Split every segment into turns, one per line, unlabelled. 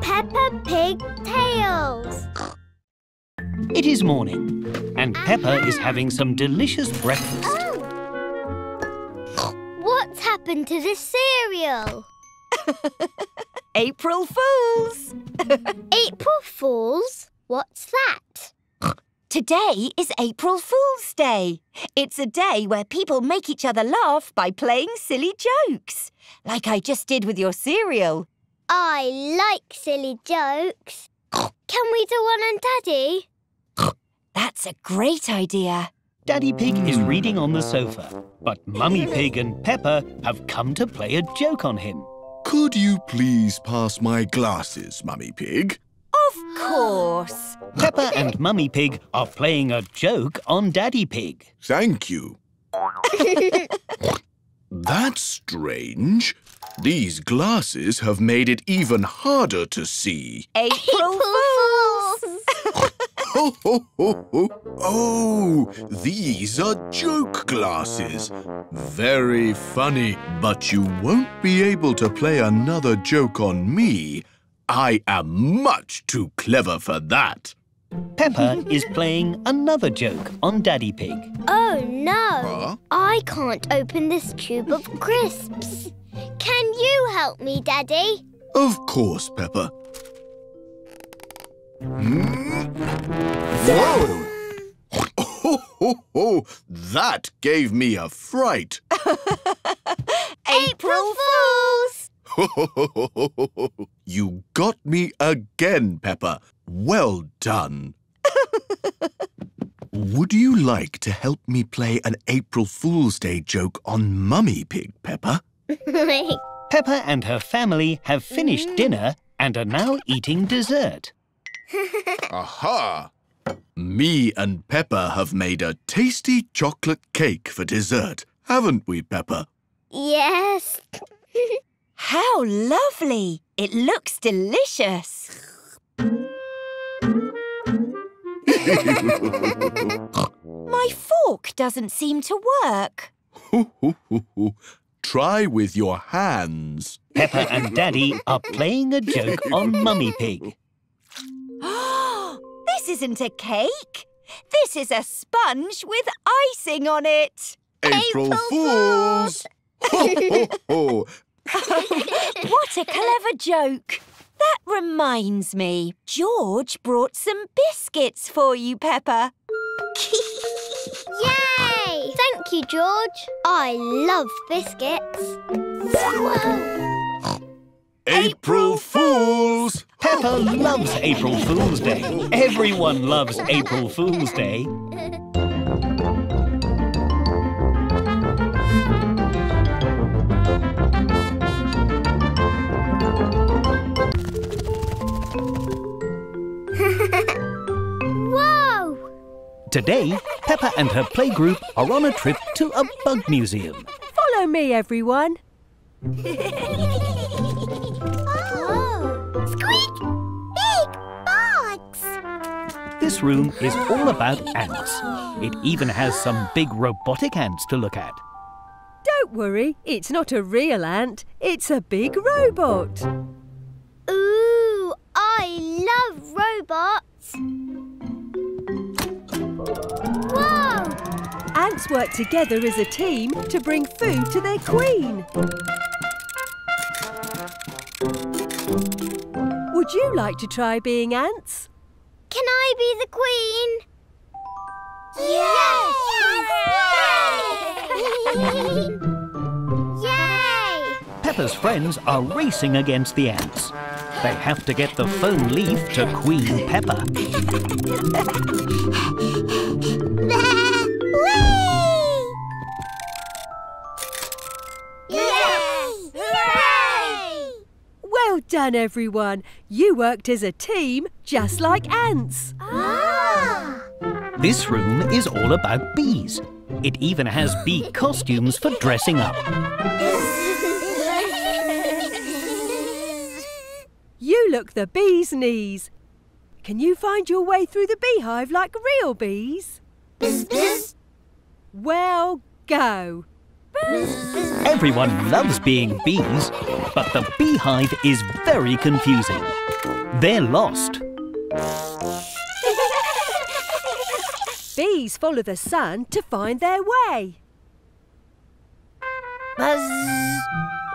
Peppa Pig Tales.
It is morning, and Peppa is having some delicious breakfast.
Oh! What's happened to the cereal?
April Fools!
April Fools? What's that?
Today is April Fool's Day. It's a day where people make each other laugh by playing silly jokes, like I just did with your cereal.
I like silly jokes. Can we do one on Daddy?
That's a great idea.
Daddy Pig is reading on the sofa, but Mummy Pig and Peppa have come to play a joke on him.
Could you please pass my glasses, Mummy Pig?
Of course.
Peppa and Mummy Pig are playing a joke on Daddy Pig.
Thank you. That's strange. These glasses have made it even harder to see.
April Fools!
Oh, these are joke glasses. Very funny, but you won't be able to play another joke on me. I am much too clever for that.
Peppa is playing another joke on Daddy Pig.
Oh no!
Huh?
I can't open this tube of crisps. Can you help me, Daddy?
Of course, Peppa. Hmm? Whoa! Oh, ho, ho, that gave me a fright.
April Fools!
you got me again, Peppa. Well done. Would you like to help me play an April Fool's Day joke on Mummy Pig, Peppa?
Peppa and her family have finished mm. dinner and are now eating dessert.
Aha! Me and Peppa have made a tasty chocolate cake for dessert, haven't we, Peppa?
yes.
How lovely! It looks delicious. My fork doesn't seem to work.
Try with your hands.
Peppa and Daddy are playing a joke on Mummy Pig.
this isn't a cake. This is a sponge with icing on it.
April Fools! Ho, ho, ho.
What a clever joke. That reminds me, George brought some biscuits for you, Peppa.
Yay! Thank you, George. I love biscuits.
April Fools!
Peppa loves April Fool's Day. Everyone loves April Fool's Day. Today, Peppa and her playgroup are on a trip to a bug museum.
Follow me, everyone.
Oh. Squeak! Big bugs!
This room is all about ants. It even has some big robotic ants to look at.
Don't worry, it's not a real ant. It's a big robot.
Ooh, I love robots.
Ants work together as a team to bring food to their queen. Would you like to try being ants?
Can I be the queen? Yes! Yay! Yay!
Peppa's friends are racing against the ants. They have to get the foam leaf to Queen Peppa.
done, everyone. You worked as a team, just like ants.
Ah!
This room is all about bees. It even has bee costumes for dressing up.
You look the bee's knees. Can you find your way through the beehive like real bees? Well, go.
Everyone loves being bees, but the beehive is very confusing. they're lost.
Bees follow the sun to find their way.
Buzz!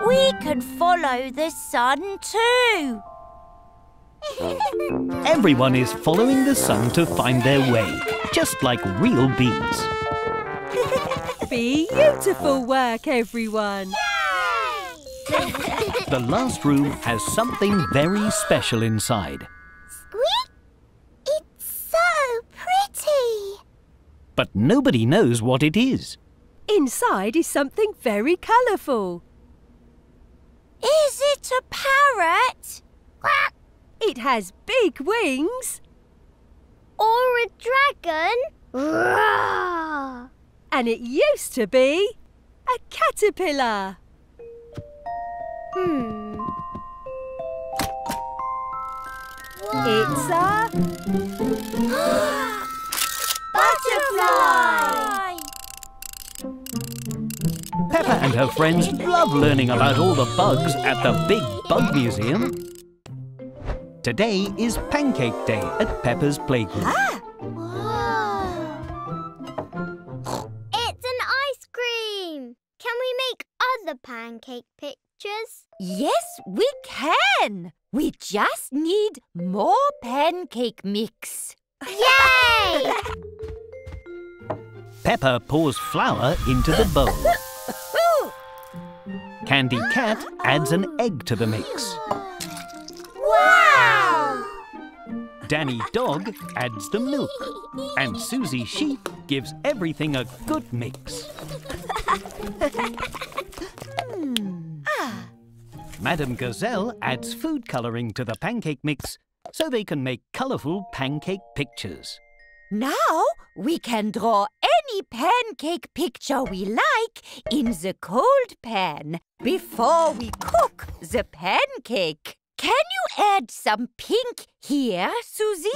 We can follow the sun too.
Everyone is following the sun to find their way, just like real bees.
Beautiful work, everyone.
The last room has something very special inside.
Squeak! It's so pretty.
But nobody knows what it is.
Inside is something very colourful.
Is it a parrot?
Quack!
It has big wings
Or a dragon. Roar!
And it used to be a caterpillar.
Hmm.
It's a
Butterfly!
Peppa and her friends love learning about all the bugs at the Big Bug Museum. Today is Pancake Day at Peppa's Playgroup.
It's Can we make other pancake pictures?
Yes, we can. We just need more pancake mix.
Yay!
Peppa pours flour into the bowl. Candy Cat adds an egg to the mix.
wow!
Danny Dog adds the milk. And Susie Sheep gives everything a good mix. Hmm. Madame Gazelle adds food colouring to the pancake mix so they can make colourful pancake pictures.
Now we can draw any pancake picture we like in the cold pan before we cook the pancake. Can you add some pink here, Susie?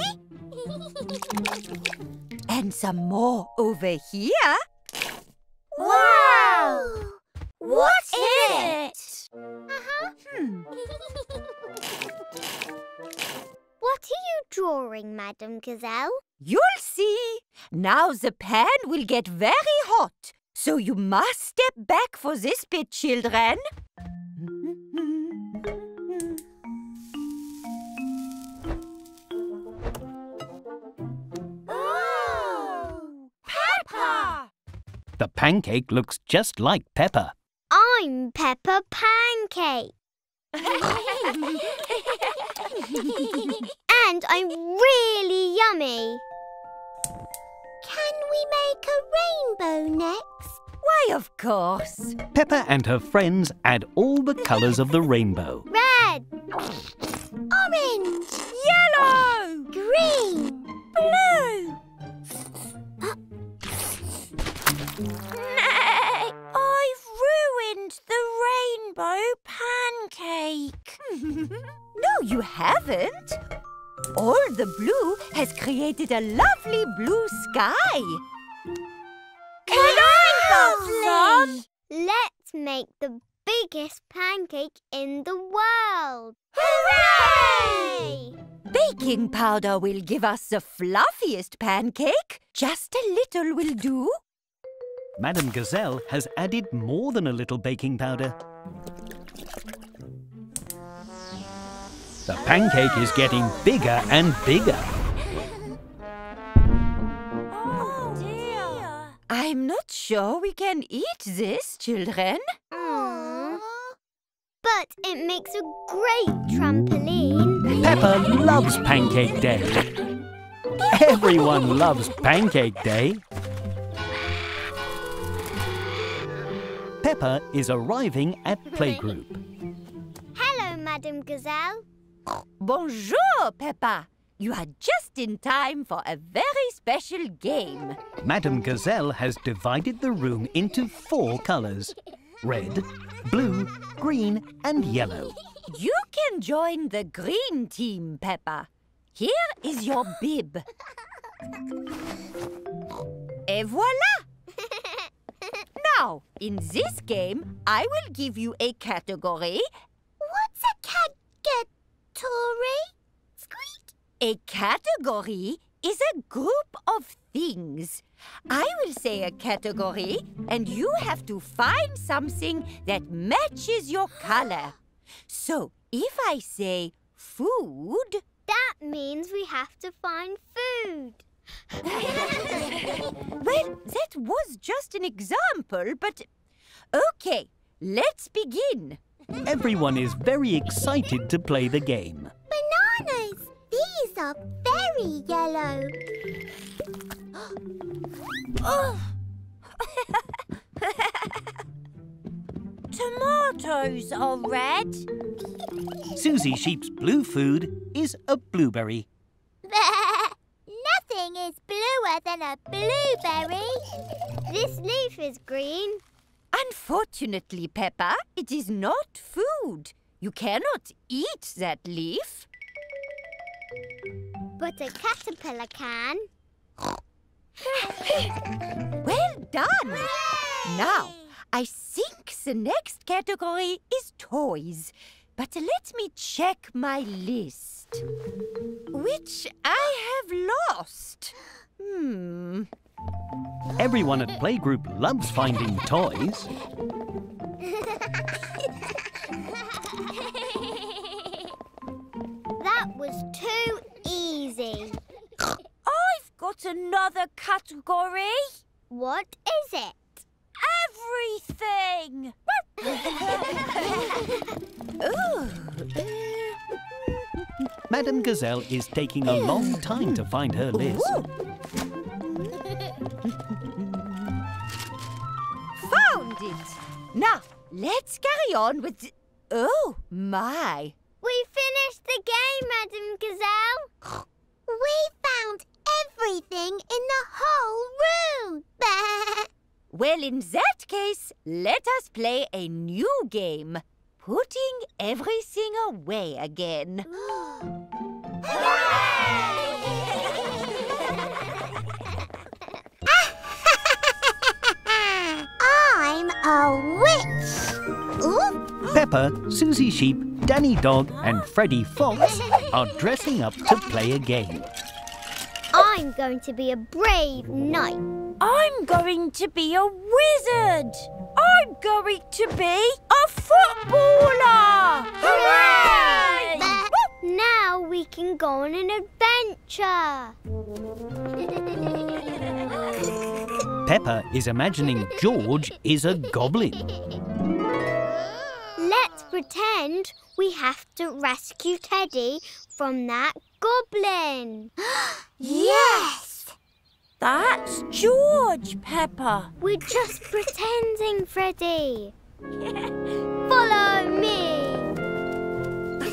and some more over here?
Wow!
What's it?
Uh-huh.
Hmm.
What are you drawing, Madame Gazelle?
You'll see. Now the pan will get very hot. So you must step back for this bit, children.
The pancake looks just like Peppa.
I'm Peppa Pancake. And I'm really yummy. Can we make a rainbow next?
Why, of course.
Peppa and her friends add all the colours of the rainbow.
Red, orange,
Yellow!
green.
Blue! I've ruined the rainbow pancake. no, you haven't. All the blue has created a lovely blue sky. Can I have?
Let's make the biggest pancake in the world.
Hooray! Baking powder will give us the fluffiest pancake. Just a little will do.
Madame Gazelle has added more than a little baking powder. The pancake is getting bigger and bigger.
Oh dear. I'm not sure we can eat this, children.
Aww. But it makes a great trampoline.
Peppa loves Pancake Day. Everyone loves Pancake Day. Peppa is arriving at playgroup.
Hello, Madame Gazelle.
Bonjour, Peppa. You are just in time for a very special game.
Madame Gazelle has divided the room into four colours. Red, blue, green and yellow.
You can join the green team, Peppa. Here is your bib. Et voila! Now, in this game, I will give you a category.
What's a category? Squeak.
A category is a group of things. I will say a category, and you have to find something that matches your color. So, if I say food,
That means we have to find food.
well, that was just an example, but. Okay, let's begin.
Everyone is very excited to play the game.
Bananas! These are very yellow.
Tomatoes are red.
Susie Sheep's blue food is a blueberry.
Nothing is bluer than a blueberry. This leaf is green.
Unfortunately, Peppa, it is not food. You cannot eat that leaf.
But a caterpillar can.
Well done. Now, I think the next category is toys. But let me check my list. Which I have lost. Hmm.
Everyone at playgroup loves finding toys.
that was too easy.
I've got another category.
What is it?
Everything. Ooh.
Madame Gazelle is taking a long time to find her list.
Found it. Now, let's carry on with. Oh, my.
We finished the game, Madame Gazelle. we found everything in the whole room.
Well, in that case, let us play a new game. Putting everything away again.
I'm a witch. Ooh.
Peppa, Susie Sheep, Danny Dog, and Freddy Fox are dressing up to play a game.
I'm going to be a brave knight.
I'm going to be a wizard. I'm going to be a footballer. Hooray!
Now we can go on an adventure.
Peppa is imagining George is a goblin.
Let's pretend we have to rescue Teddy from that goblin. yes!
That's George, Peppa.
We're just pretending, Freddy. Follow me.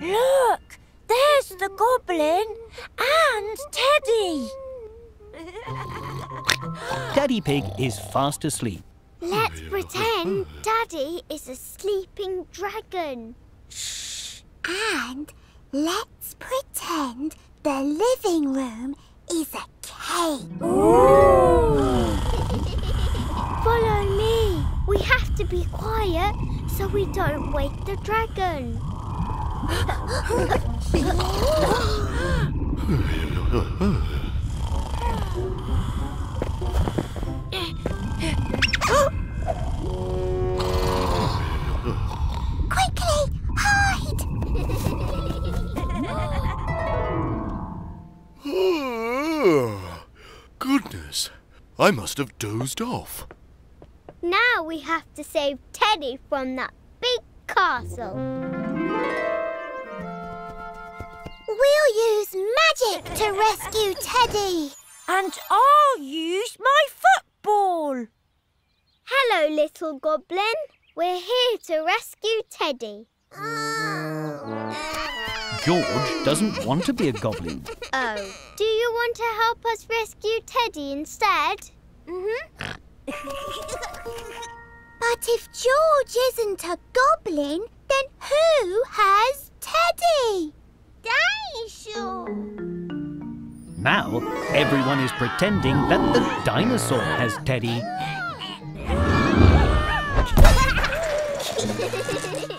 Look, there's the goblin and Teddy.
Daddy Pig is fast asleep.
Let's pretend Daddy is a sleeping dragon. Shh. And let's pretend the living room is a cave. Follow me. We have to be quiet so we don't wake the dragon. Quickly, hide!
Goodness, I must have dozed off.
Now we have to save Teddy from that big castle. We'll use magic to rescue Teddy.
And I'll use my football.
Hello, little goblin. We're here to rescue Teddy. Oh.
George doesn't want to be a goblin.
Oh. Do you want to help us rescue Teddy instead? Mm-hmm. but if George isn't a goblin, then who has Teddy? Dinosaur.
Now, everyone is pretending that the dinosaur has Teddy.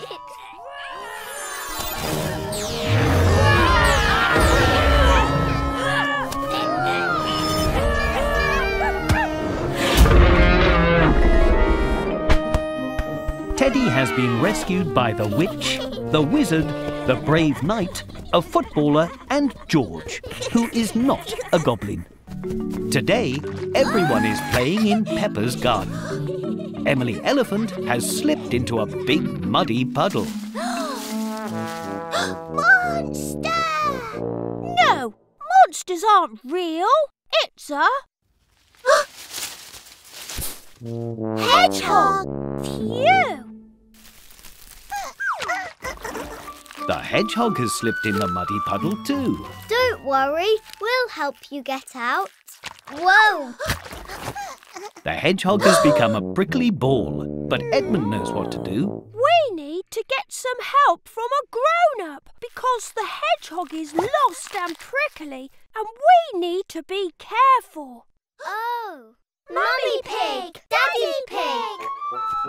been rescued by the witch, the wizard, the brave knight, a footballer, and George, who is not a goblin. Today, everyone is playing in Peppa's garden. Emily Elephant has slipped into a big muddy puddle.
Monster!
No, monsters aren't real. It's a
Hedgehog!
phew.
The hedgehog has slipped in the muddy puddle too.
Don't worry, we'll help you get out. Whoa!
The hedgehog has become a prickly ball, but Edmund knows what to do.
We need to get some help from a grown-up because the hedgehog is lost and prickly and we need to be careful.
Oh! Mummy Pig! Daddy Pig!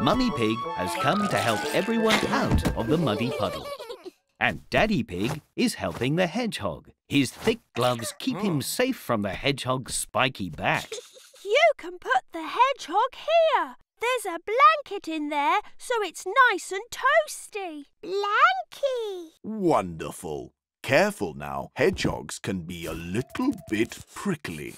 Mummy Pig has come to help everyone out of the muddy puddle. And Daddy Pig is helping the hedgehog. His thick gloves keep him oh. safe from the hedgehog's spiky back.
You can put the hedgehog here. There's a blanket in there so it's nice and toasty.
Blanky!
Wonderful. Careful now, hedgehogs can be a little bit prickly.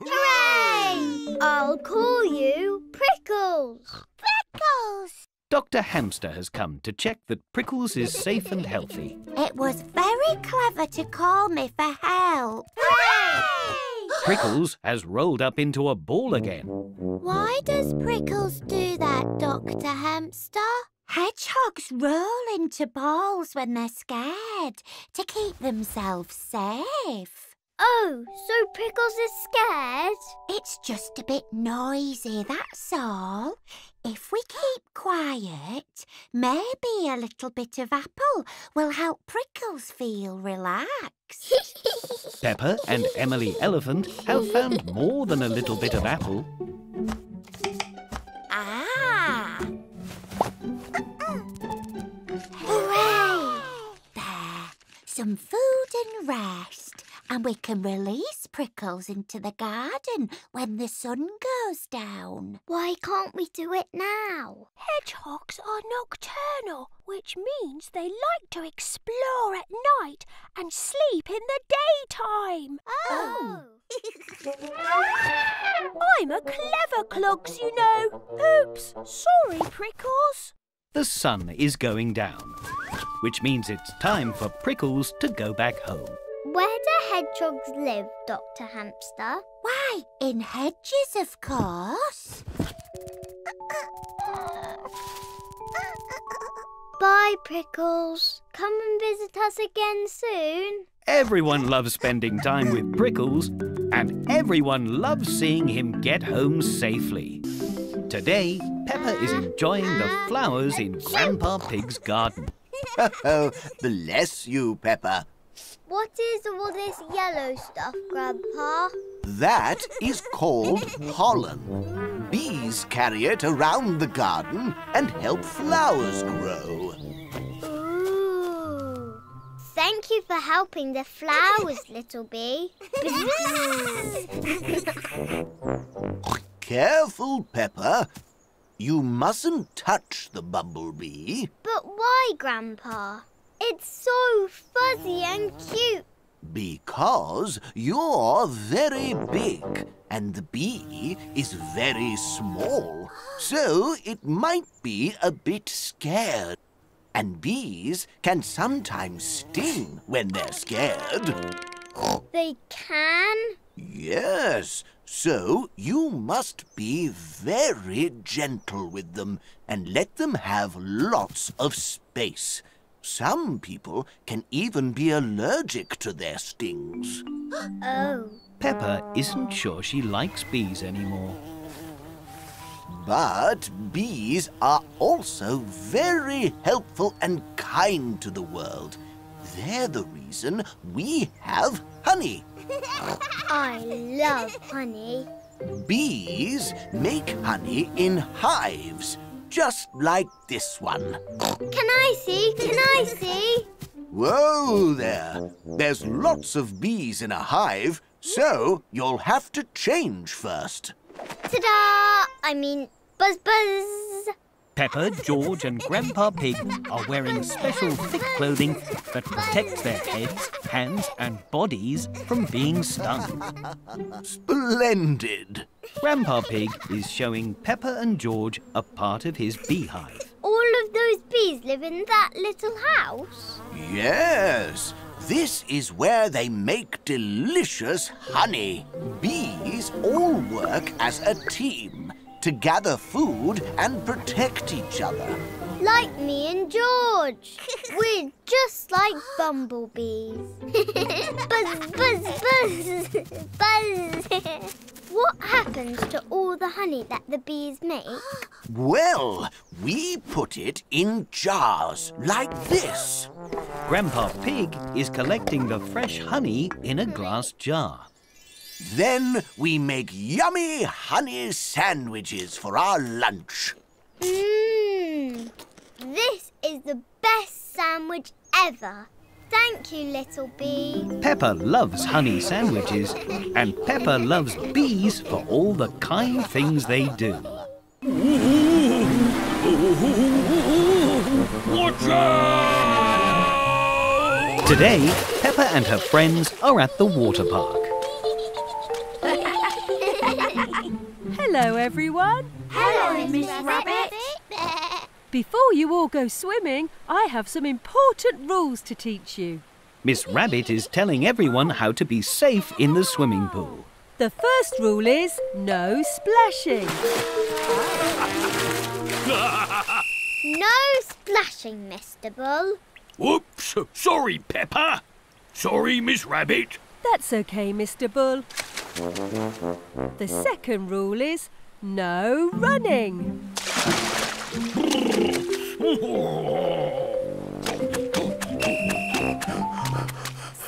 Hooray! I'll call you Prickles. Prickles!
Dr. Hamster has come to check that Prickles is safe and healthy.
It was very clever to call me for help. Hooray!
Prickles has rolled up into a ball again.
Why does Prickles do that, Dr. Hamster? Hedgehogs roll into balls when they're scared to keep themselves safe. Oh, so Prickles is scared? It's just a bit noisy, that's all. If we keep quiet, maybe a little bit of apple will help Prickles feel relaxed.
Peppa and Emily Elephant have found more than a little bit of apple.
Ah! Hooray! There, some food and rest, and we can release Prickles into the garden when the sun goes down. Why can't we do it now?
Hedgehogs are nocturnal, which means they like to explore at night and sleep in the daytime.
Oh! oh.
I'm a clever clogs, you know. Oops, sorry, Prickles.
The sun is going down, which means it's time for Prickles to go back home.
Where do hedgehogs live, Dr. Hamster? Why, in hedges, of course. Bye, Prickles. Come and visit us again soon.
Everyone loves spending time with Prickles, and everyone loves seeing him get home safely. Today, Peppa is enjoying the flowers in Grandpa Pig's garden.
Oh, bless you, Peppa.
What is all this yellow stuff, Grandpa?
That is called pollen. Bees carry it around the garden and help flowers grow.
Ooh. Thank you for helping the flowers, little bee.
Careful, Peppa. You mustn't touch the bumblebee
but why, Grandpa? It's so fuzzy and cute.
because you're very big and the bee is very small. So it might be a bit scared. And bees can sometimes sting when they're scared.
They can?
Yes, so you must be very gentle with them and let them have lots of space. Some people can even be allergic to their stings.
Oh.
Peppa isn't sure she likes bees anymore.
But bees are also very helpful and kind to the world. They're the reason we have honey.
I love honey.
Bees make honey in hives, just like this one.
Can I see? Can I see?
Whoa there! There's lots of bees in a hive, so you'll have to change first.
Ta-da! I mean, buzz buzz.
Peppa, George and Grandpa Pig are wearing special thick clothing that protects their heads, hands and bodies from being stung.
Splendid.
Grandpa Pig is showing Peppa and George a part of his beehive.
All of those bees live in that little house?
Yes. This is where they make delicious honey. Bees all work as a team to gather food and protect each other.
Like me and George. We're just like bumblebees. buzz, buzz, buzz, buzz. what happens to all the honey that the bees make?
Well, we put it in jars like this.
Grandpa Pig is collecting the fresh honey in a glass jar.
Then we make yummy honey sandwiches for our lunch.
Mmm. This is the best sandwich ever. Thank you, little bee.
Peppa loves honey sandwiches and Peppa loves bees for all the kind things they do.
Watch out!
Today, Peppa and her friends are at the water park.
Hello, everyone.
Hello, Miss Rabbit.
Before you all go swimming, I have some important rules to teach you.
Miss Rabbit is telling everyone how to be safe in the swimming pool.
The first rule is no splashing.
No splashing, Mr. Bull.
Whoops! Sorry, Peppa. Sorry, Miss Rabbit.
That's okay, Mr. Bull. The second rule is no running.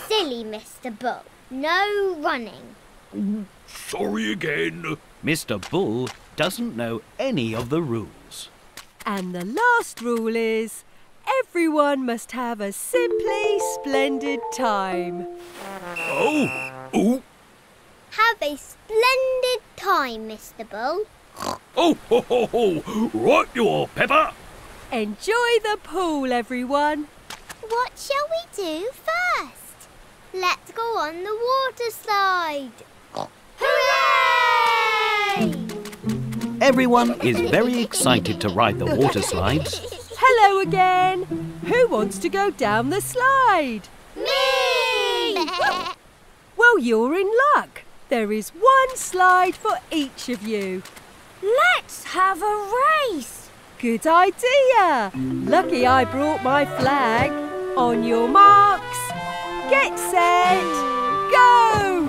Silly Mr. Bull. No running.
Sorry again.
Mr. Bull doesn't know any of the rules.
And the last rule is everyone must have a simply splendid time.
Oh! Oh!
Have a splendid time, Mr. Bull.
Oh, ho, ho, ho! Right you are, Peppa.
Enjoy the pool, everyone.
What shall we do first? Let's go on the water slide. Hooray!
Everyone is very excited to ride the water slides.
Hello again. Who wants to go down the slide?
Me!
Well, you're in luck. There is one slide for each of you.
Let's have a race.
Good idea. Lucky I brought my flag. On your marks, get set, go!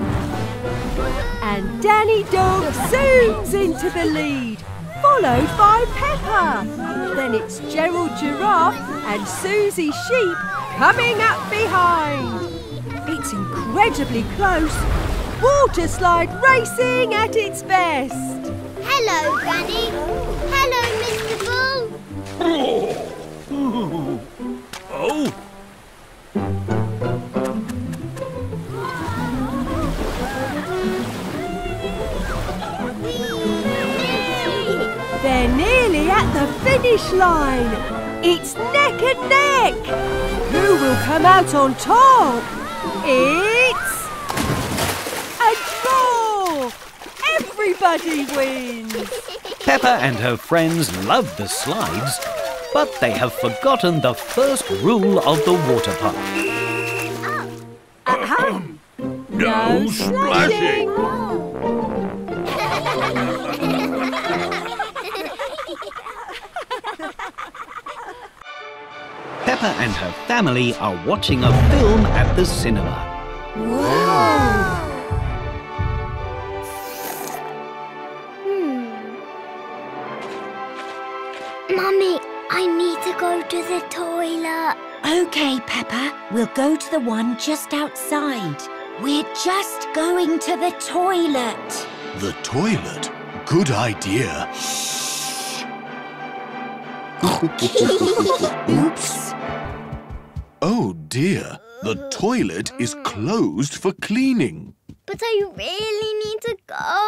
And Danny Dog zooms into the lead, followed by Peppa. Then it's Gerald Giraffe and Susie Sheep coming up behind. It's incredibly close. Water slide racing at its best.
Hello, Granny. Hello, Mr. Bull.
Oh!
At the finish line. It's neck and neck. Who will come out on top? It's a draw. Everybody wins.
Peppa and her friends love the slides, but they have forgotten the first rule of the water park. Uh-huh.
No splashing!
Peppa and her family are watching a film at the cinema. Hmm.
Mummy, I need to go to the toilet.
OK, Peppa. We'll go to the one just outside. We're just going to the toilet.
The toilet? Good idea.
Oops.
Oh dear, the toilet is closed for cleaning.
But I really need to go.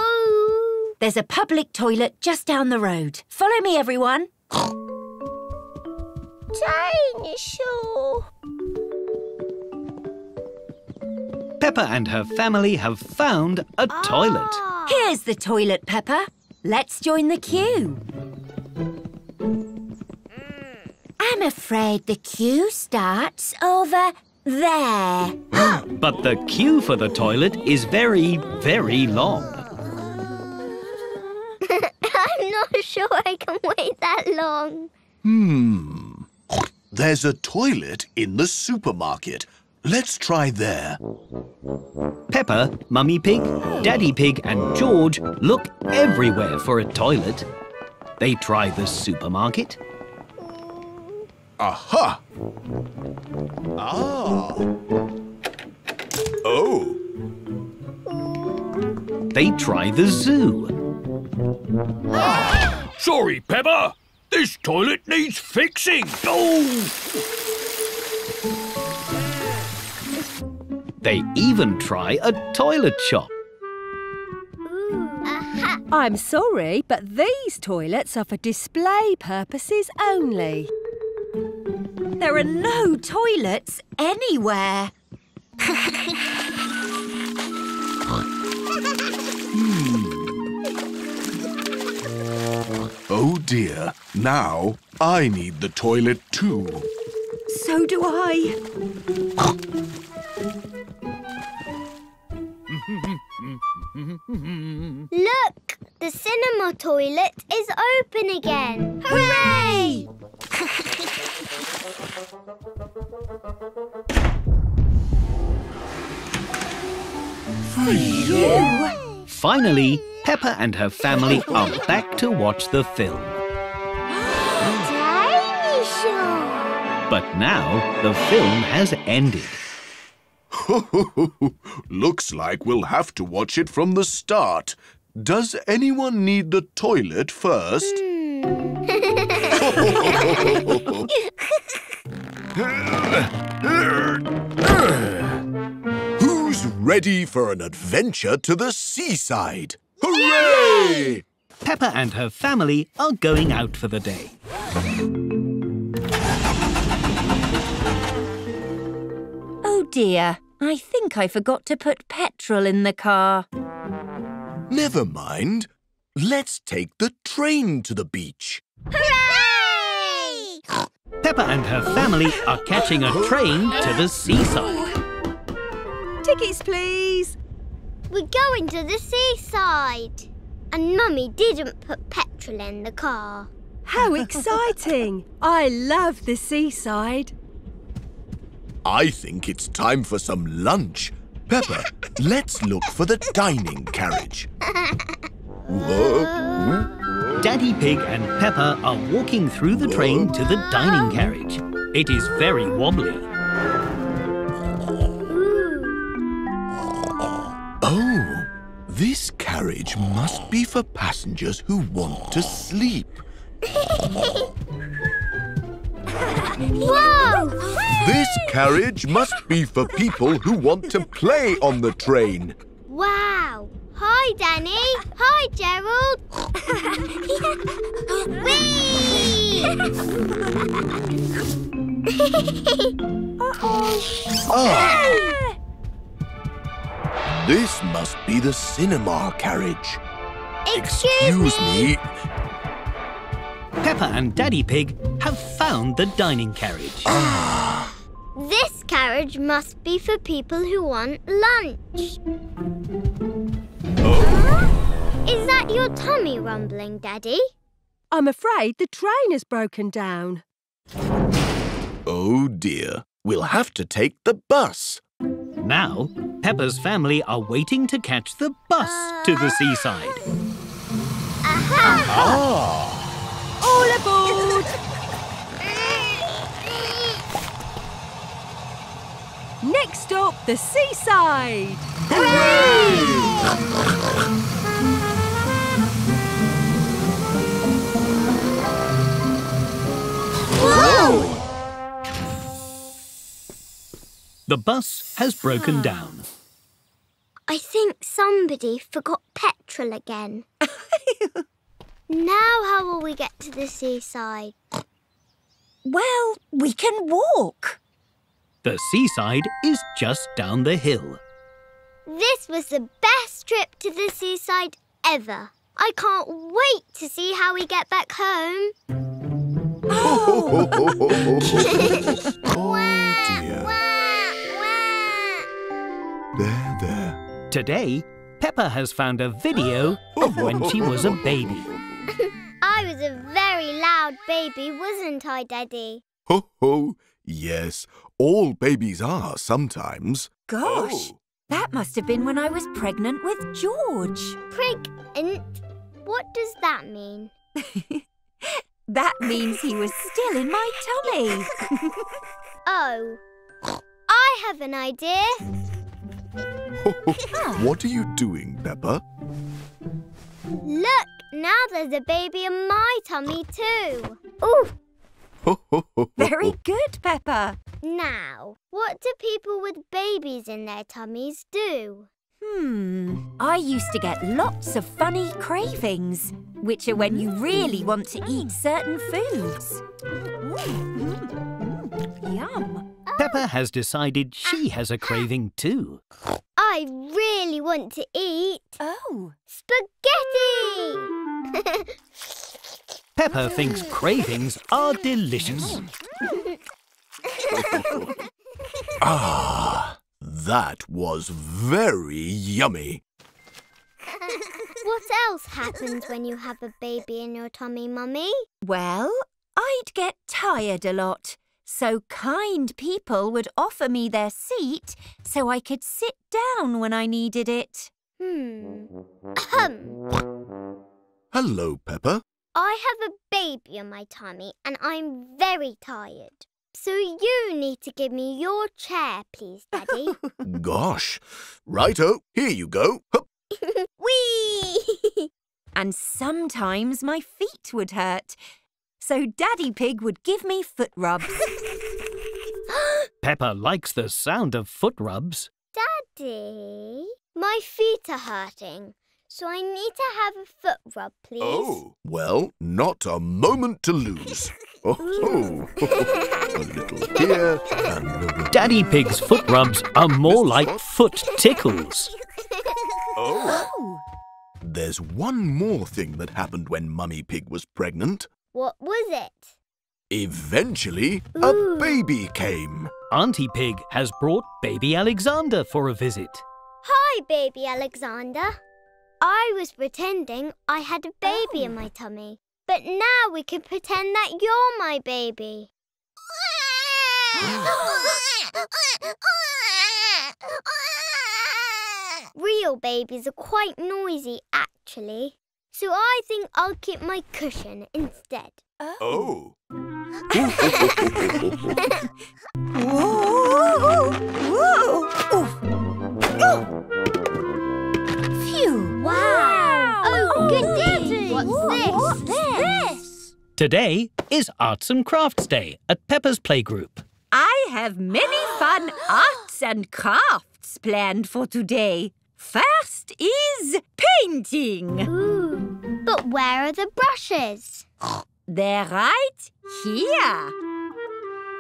There's a public toilet just down the road. Follow me, everyone.
Dinosaur.
Peppa and her family have found a toilet.
Here's the toilet, Peppa. Let's join the queue. I'm afraid the queue starts over there.
But the queue for the toilet is very, very long.
I'm not sure I can wait that long.
Hmm. There's a toilet in the supermarket. Let's try there.
Peppa, Mummy Pig, Daddy Pig and George look everywhere for a toilet. They try the supermarket,
Aha! Ah. Oh.
they try the zoo,
Sorry, Peppa. This toilet needs fixing. Oh!
they even try a toilet shop.
I'm sorry, but these toilets are for display purposes only.
There are no toilets anywhere. Hmm.
Oh dear. Now I need the toilet too.
So do I.
Look, the cinema toilet is open again. Hooray!
Finally, Peppa and her family are back to watch the film.
Dinosaur!
But now the film has ended.
Looks like we'll have to watch it from the start. Does anyone need the toilet first? Who's ready for an adventure to the seaside? Hooray!
Peppa and her family are going out for the day.
Oh dear, I think I forgot to put petrol in the car.
Never mind. Let's take the train to the beach.
Hooray!
Peppa and her family are catching a train to the seaside.
Tickets, please.
We're going to the seaside. And Mummy didn't put petrol in the car.
How exciting! I love the seaside.
I think it's time for some lunch. Peppa, let's look for the dining carriage. Whoa.
Daddy Pig and Peppa are walking through the train to the dining carriage. It is very wobbly.
Oh, this carriage must be for passengers who want to sleep.
Whoa!
This carriage must be for people who want to play on the train.
Wow! Hi, Danny. Hi, Gerald. Whee!
Ah, this must be the cinema carriage.
Excuse,
me.
Peppa and Daddy Pig have found the dining carriage.
This carriage must be for people who want lunch. Is that your tummy rumbling, Daddy?
I'm afraid the train has broken down.
Oh dear. We'll have to take the bus.
Now, Peppa's family are waiting to catch the bus to the seaside.
Ah.
All aboard! Next stop, the seaside.
The bus has broken down.
I think somebody forgot petrol again. Now how will we get to the seaside?
Well, we can walk.
The seaside is just down the hill.
This was the best trip to the seaside ever. I can't wait to see how we get back home.
Oh,
Wah,
dear.
wah, wah.
There, there.
Today, Peppa has found a video of when she was a baby.
I was a very loud baby, wasn't I, Daddy?
Ho, ho. Yes, all babies are sometimes.
Gosh,
Oh.
that must have been when I was pregnant with George.
Pregnant? What does that mean?
That means he was still in my tummy.
Oh, I have an idea.
Ho, ho. What are you doing, Peppa?
Look, now there's a baby in my tummy too. Ooh,
Very good, Peppa.
now, what do people with babies in their tummies do?
Hmm. I used to get lots of funny cravings, which are when you really want to eat certain foods. Mm, mm, Yum.
Peppa has decided she has a craving too.
I really want to eat
Oh.
spaghetti.
Peppa thinks cravings are delicious.
Ah, that was very yummy.
what else happens when you have a baby in your tummy, Mummy?
Well, I'd get tired a lot. So kind people would offer me their seat so I could sit down when I needed it.
Hmm. Ahem.
Hello, Peppa.
I have a baby in my tummy and I'm very tired. So you need to give me your chair, please, Daddy.
Gosh. Righto, here you go. Hup.
Whee!
And sometimes my feet would hurt. So Daddy Pig would give me foot rubs.
Peppa likes the sound of foot rubs.
Daddy, my feet are hurting. So I need to have a foot rub, please.
Oh, well, not a moment to lose. Oh, oh. a little here and a little
Daddy Pig's foot rubs are more like foot tickles.
Oh.
There's one more thing that happened when Mummy Pig was pregnant.
What was it?
Eventually, a baby came.
Auntie Pig has brought baby Alexander for a visit.
Hi, baby Alexander. I was pretending I had a baby in my tummy. But now we can pretend that you're my baby. Real babies are quite noisy, actually. So I think I'll keep my cushion instead.
Oh.
Whoa! Whoa! Oof. Oh. Phew!
Wow! Oh, goody! What's this?
Today is Arts and Crafts Day at Peppa's Playgroup.
I have many fun arts and crafts planned for today. First is painting.
Ooh. But where are the brushes?
They're right here.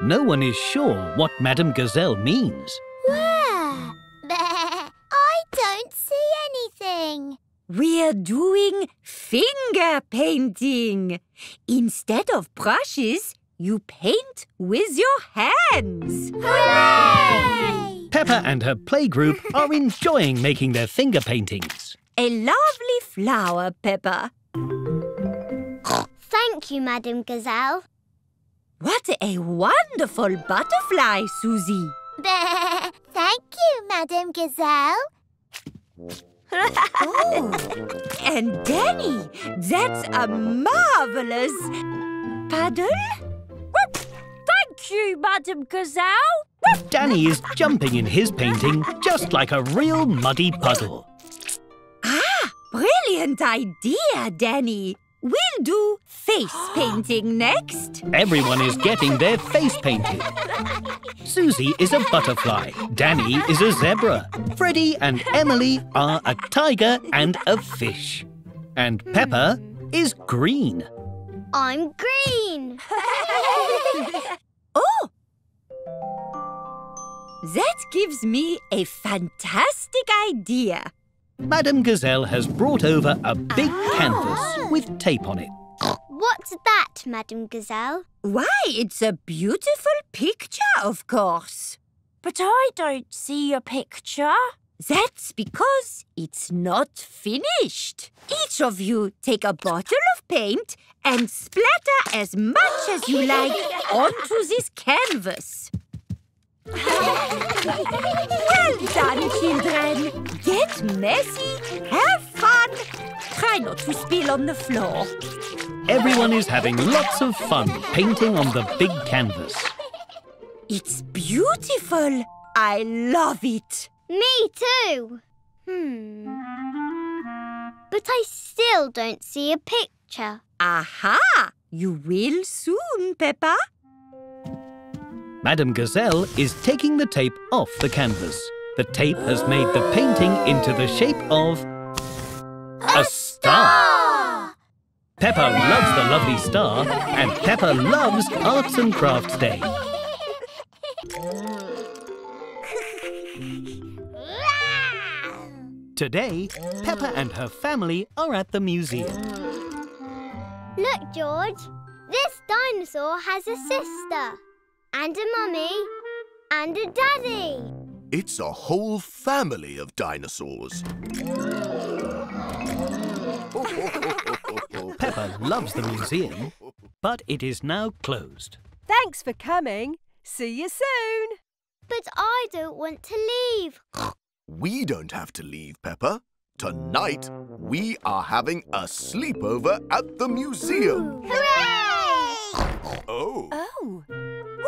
No one is sure what Madame Gazelle means.
Where? I don't see anything.
We're doing finger painting. Instead of brushes, you paint with your hands.
Hooray!
Peppa and her playgroup are enjoying making their finger paintings.
A lovely flower, Peppa.
Thank you, Madame Gazelle.
What a wonderful butterfly, Susie.
Thank you, Madame Gazelle.
Oh, and Danny, that's a marvelous paddle.
Thank you, Madame Gazelle.
Danny is jumping in his painting just like a real muddy puddle.
Ah, brilliant idea, Danny. We'll do face painting next.
Everyone is getting their face painted. Susie is a butterfly. Danny is a zebra. Freddie and Emily are a tiger and a fish. And Peppa is green.
I'm green.
That gives me a fantastic idea.
Madame Gazelle has brought over a big ah. canvas with tape on it.
What's that, Madame Gazelle?
Why, it's a beautiful picture, of course.
But I don't see a picture.
That's because it's not finished. Each of you take a bottle of paint and splatter as much as you like onto this canvas. Well done, children. Get messy, have fun. Try not to spill on the floor.
Everyone is having lots of fun painting on the big canvas.
It's beautiful. I love it.
Me too. Hmm. But I still don't see a picture.
Aha! You will soon, Peppa.
Madame Gazelle is taking the tape off the canvas. The tape has made the painting into the shape of a star. Peppa loves the lovely star, and Peppa loves Arts and Crafts Day. Today, Peppa and her family are at the museum.
Look, George. This dinosaur has a sister, and a mummy, and a daddy.
It's a whole family of dinosaurs.
Peppa loves the museum, but it is now closed.
Thanks for coming. See you soon.
But I don't want to leave.
We don't have to leave, Peppa. Tonight, we are having a sleepover at the museum.
Hooray!
Oh.
Oh,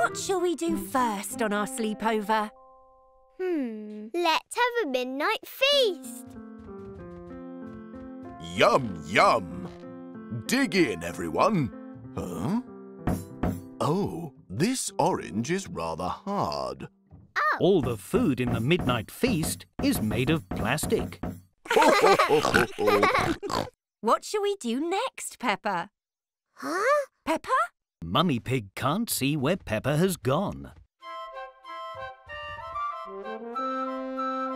what shall we do first on our sleepover?
Hmm. Let's have a midnight feast.
Yum, yum. Dig in, everyone. Huh? Oh, this orange is rather hard. Oh.
All the food in the midnight feast is made of plastic.
What shall we do next, Peppa?
Huh?
Peppa?
Mummy Pig can't see where Peppa has gone.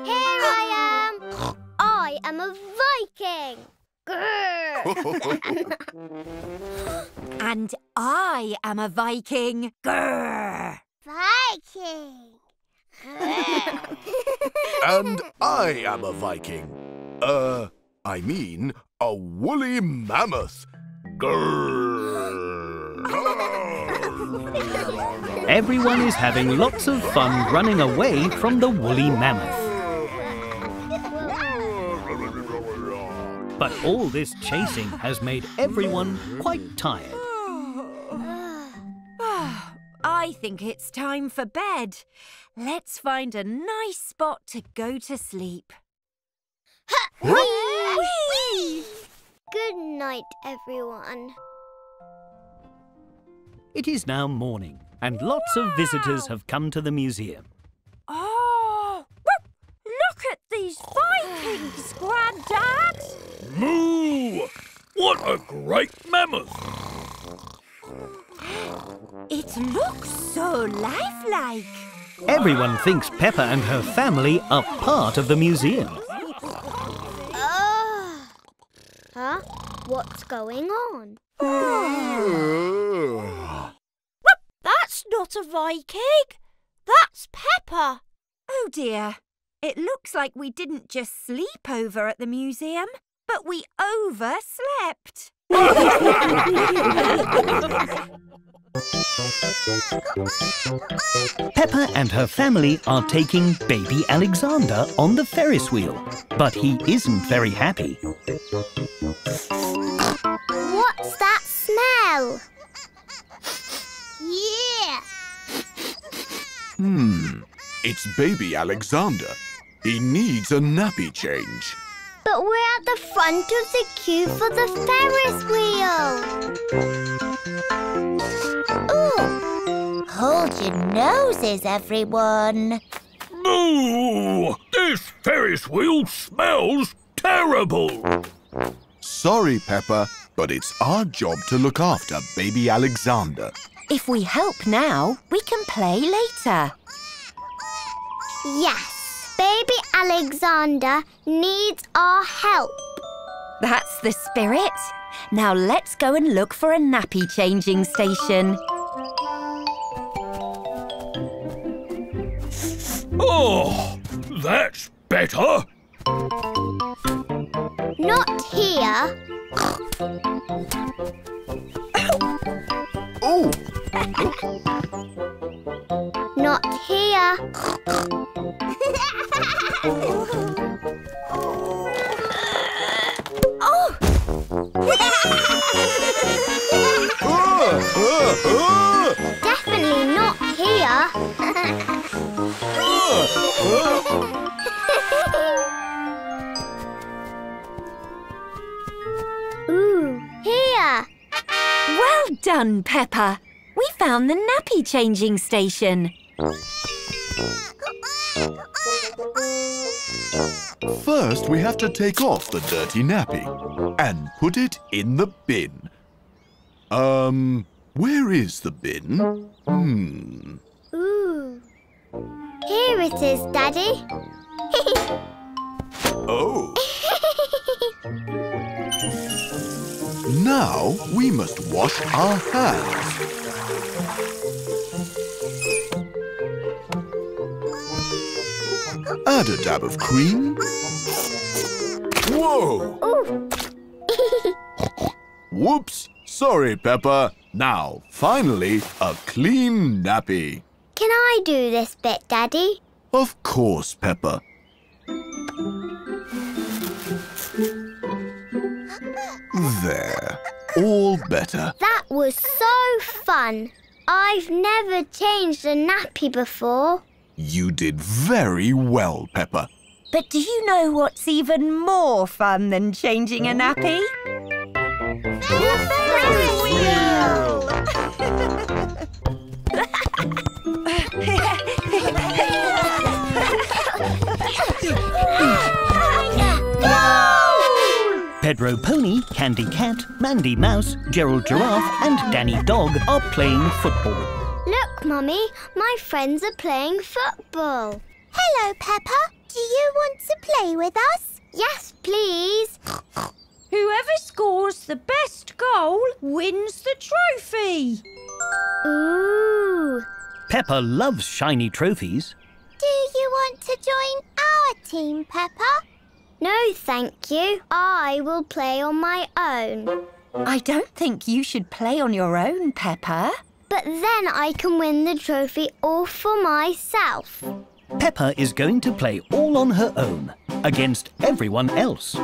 Here I am. I am a Viking.
And I am a Viking. Grrr.
Viking.
and I am a Viking. Uh, I mean, a woolly mammoth. Grrr.
Everyone is having lots of fun running away from the woolly mammoth. But all this chasing has made everyone quite tired.
I think it's time for bed. Let's find a nice spot to go to sleep.
Whee! Good night, everyone.
It is now morning, and lots of visitors have come to the museum.
Oh, look at these Vikings, Grandad.
Moo! What a great mammoth!
It looks so lifelike.
Everyone thinks Peppa and her family are part of the museum.
Ah. Huh? What's going on?
That's not a Viking. That's Peppa.
Oh dear. It looks like we didn't just sleep over at the museum, but we overslept.
Peppa and her family are taking baby Alexander on the Ferris wheel, but he isn't very happy.
What's that smell? Yeah.
Hmm, it's baby Alexander. He needs a nappy change.
But we're at the front of the queue for the Ferris wheel. Ooh.
Hold your noses, everyone.
Moo! This Ferris wheel smells terrible.
Sorry, Peppa. But it's our job to look after baby Alexander.
If we help now, we can play later.
Yes, baby Alexander needs our help.
That's the spirit. Now let's go and look for a nappy changing station.
Oh, that's better.
Not here.
Oh,
Not here. Oh. Definitely not here. Ooh, here.
Well done, Peppa. We found the nappy changing station.
first we have to take off the dirty nappy and put it in the bin. Um, where is the bin? Hmm.
Ooh. Here it is, Daddy.
Oh. now we must wash our hands. Add a dab of cream. Whoa! Whoops! Sorry, Peppa. Now, finally, a clean nappy.
Can I do this bit, Daddy?
Of course, Peppa. There. All better.
That was so fun. I've never changed a nappy before.
You did very well, Peppa.
But do you know what's even more fun than changing a nappy? Ferris wheel.
Pedro Pony, Candy Cat, Mandy Mouse, Gerald Giraffe, and Danny Dog are playing football.
Look, Mummy, my friends are playing football.
Hello, Peppa. Do you want to play with us?
Yes, please.
Whoever scores the best goal wins the trophy.
Ooh.
Peppa loves shiny trophies.
Do you want to join our team, Peppa?
No, thank you. I will play on my own.
I don't think you should play on your own, Peppa.
But then I can win the trophy all for myself.
Peppa is going to play all on her own against everyone else.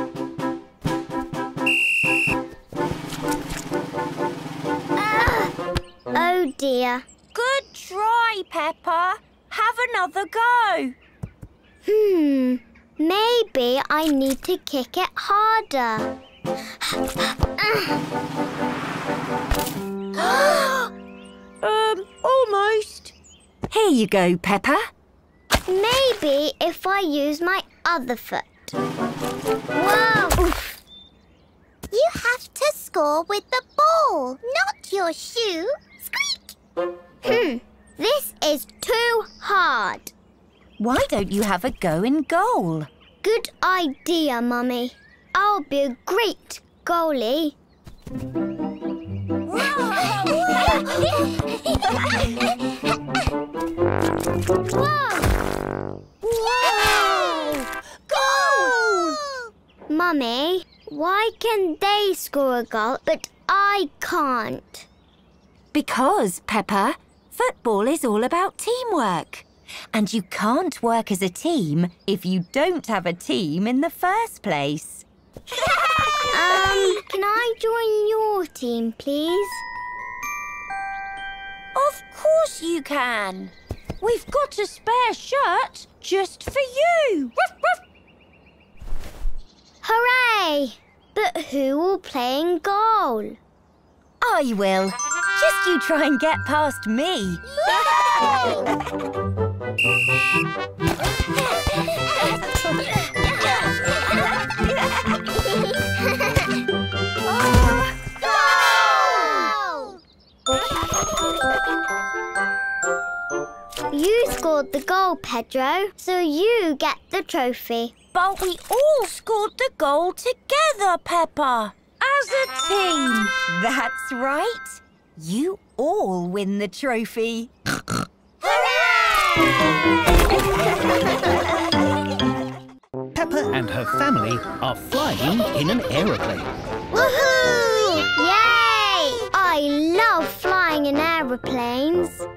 Oh dear.
Good try, Peppa. Have another go.
Hmm. Maybe I need to kick it harder.
Um, almost.
Here you go, Peppa.
Maybe if I use my other foot. Whoa! Oof.
You have to score with the ball, not your shoe. Squeak!
Hmm. This is too hard.
Why don't you have a go in goal?
Good idea, Mummy. I'll be a great goalie. Whoa!
Whoa!
Mummy, why can they score a goal but I can't?
Because, Peppa, football is all about teamwork. And you can't work as a team if you don't have a team in the first place.
Um, can I join your team, please?
Of course you can. We've got a spare shirt just for you. Ruff, ruff.
Hooray! But who will play in goal?
I will. Just you try and get past me.
goal, Pedro, so you get the trophy.
But we all scored the goal together, Peppa. As a team. That's right. You all win the trophy.
Peppa and her family are flying in an aeroplane.
Woohoo! Yay! I love flying in aeroplanes.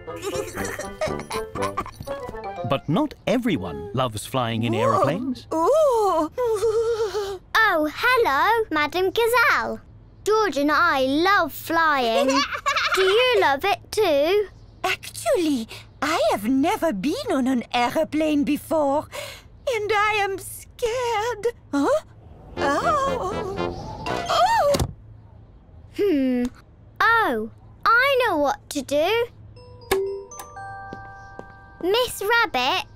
But not everyone loves flying in aeroplanes.
Ooh.
Oh, hello, Madame Gazelle. George and I love flying. Do you love it too?
Actually, I have never been on an aeroplane before, and I am scared. Huh? Oh. Oh.
Hmm. Oh, I know what to do. Miss Rabbit,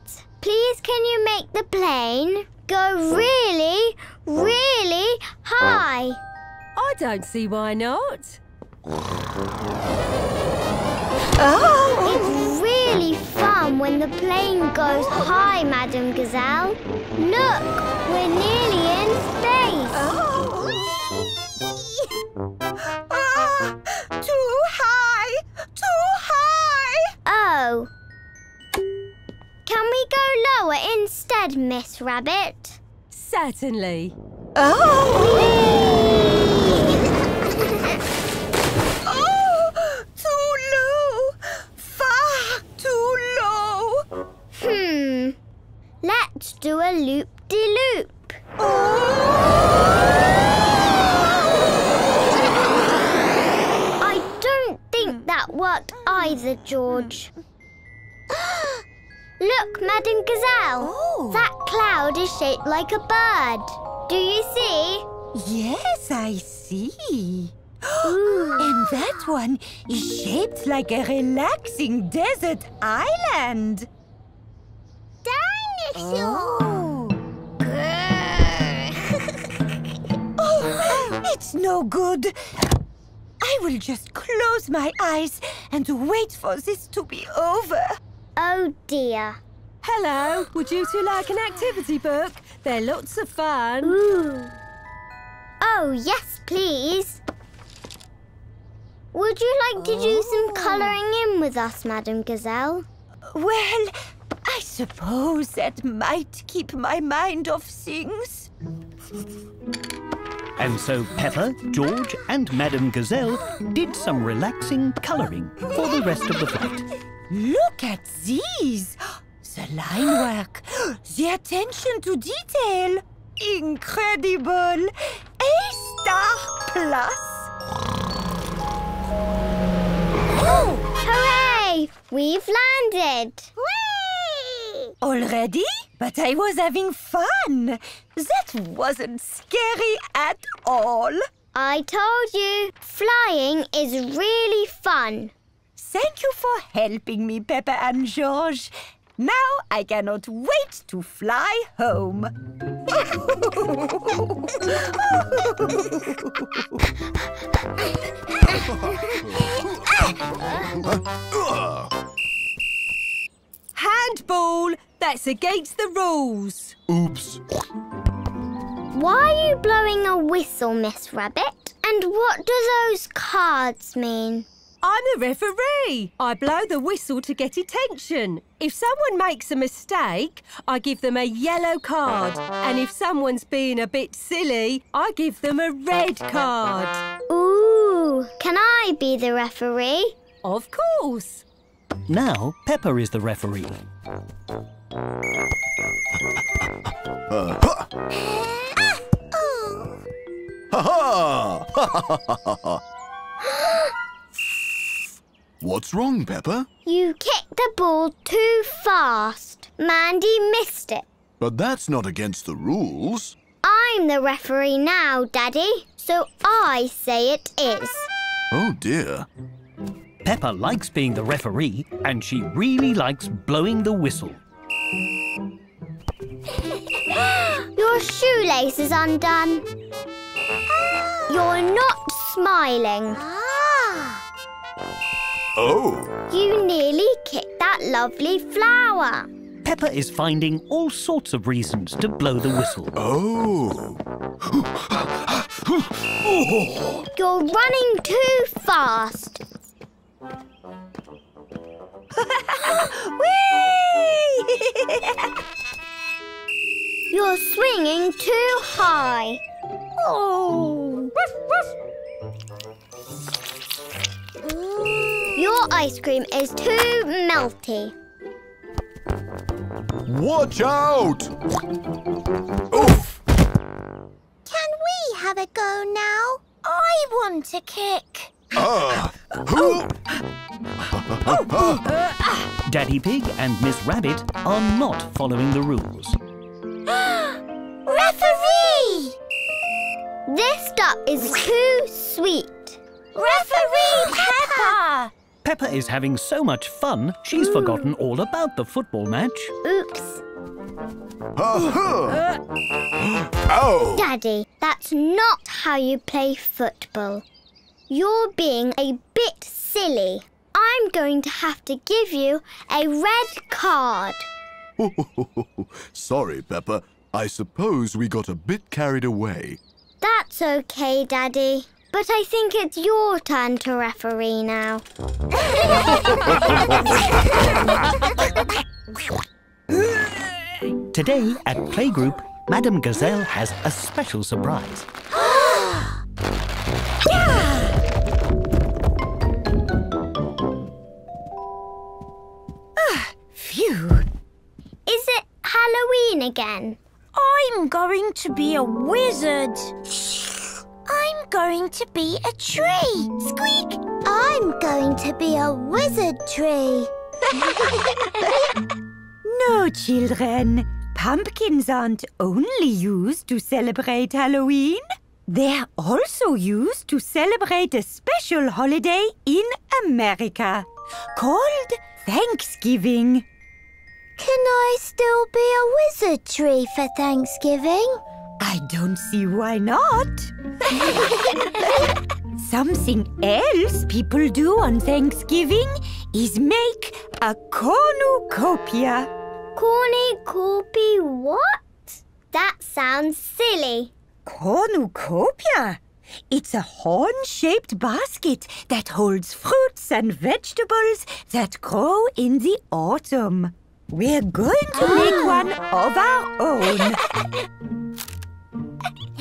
please can you make the plane go really, really high?
I don't see why not.
Oh.
It's really fun when the plane goes high, Madame Gazelle. Look, we're nearly in space.
Oh. High!
Oh. Can we go lower instead, Miss Rabbit?
Certainly.
Oh, too low! Far too low!
Hmm. Let's do a loop-de-loop. I don't think that worked either, George. Look, Madame Gazelle.
Oh.
That cloud is shaped like a bird. Do you see?
Yes, I see. and that one is shaped like a relaxing desert island.
Dinosaur.
Oh. oh, it's no good. I will just close my eyes and wait for this to be over.
Oh dear.
Hello, would you two like an activity book? They're lots of fun.
Ooh. Oh, yes, please. Would you like to do some oh. colouring in with us, Madame Gazelle?
Well, I suppose that might keep my mind off things.
And so Peppa, George, and Madame Gazelle did some relaxing colouring for the rest of the flight.
Look at these! The line work, the attention to detail. Incredible! A star plus.
Oh, hooray! We've landed! Whee!
Already? But I was having fun. That wasn't scary at all.
I told you, flying is really fun.
Thank you for helping me, Peppa and George. Now I cannot wait to fly home.
Handball! That's against the rules.
Oops.
Why are you blowing a whistle, Miss Rabbit? And what do those cards mean?
I'm the referee. I blow the whistle to get attention. If someone makes a mistake, I give them a yellow card. And if someone's being a bit silly, I give them a red card.
Ooh, can I be the referee?
Of course.
Now Peppa is the referee.
Ha ha! What's wrong, Peppa?
You kicked the ball too fast. Mandy missed it.
But that's not against the rules.
I'm the referee now, Daddy, so I say it is.
Oh dear.
Peppa likes being the referee and she really likes blowing the whistle.
Your shoelace is undone. You're not smiling.
Oh.
You nearly kicked that lovely flower.
Peppa is finding all sorts of reasons to blow the whistle.
Oh.
You're running too fast. You're swinging too high.
Oh.
Your ice cream is too melty.
Watch out! Oof!
Can we have a go now? I want a kick.
Ah! Huh?
Daddy Pig and Miss Rabbit are not following the rules.
Referee!
This duck is too sweet.
Referee Peppa!
Peppa is having so much fun, she's forgotten all about the football match.
Oops. Uh-huh.
Aha! Ow! Oh.
Daddy, that's not how you play football. You're being a bit silly. I'm going to have to give you a red card.
Sorry, Peppa. I suppose we got a bit carried away.
That's okay, Daddy. But I think it's your turn to referee now.
Today at Playgroup, Madame Gazelle has a special surprise.
ah, Phew.
Is it Halloween again?
I'm going to be a wizard.
I'm going to be a tree. Squeak! I'm going to be a wizard tree.
No, children. Pumpkins aren't only used to celebrate Halloween. They're also used to celebrate a special holiday in America called Thanksgiving.
Can I still be a wizard tree for Thanksgiving?
I don't see why not. Something else people do on Thanksgiving is make a cornucopia.
Cornucopia what? That sounds silly.
Cornucopia? It's a horn-shaped basket that holds fruits and vegetables that grow in the autumn. We're going to make ah. one of our own.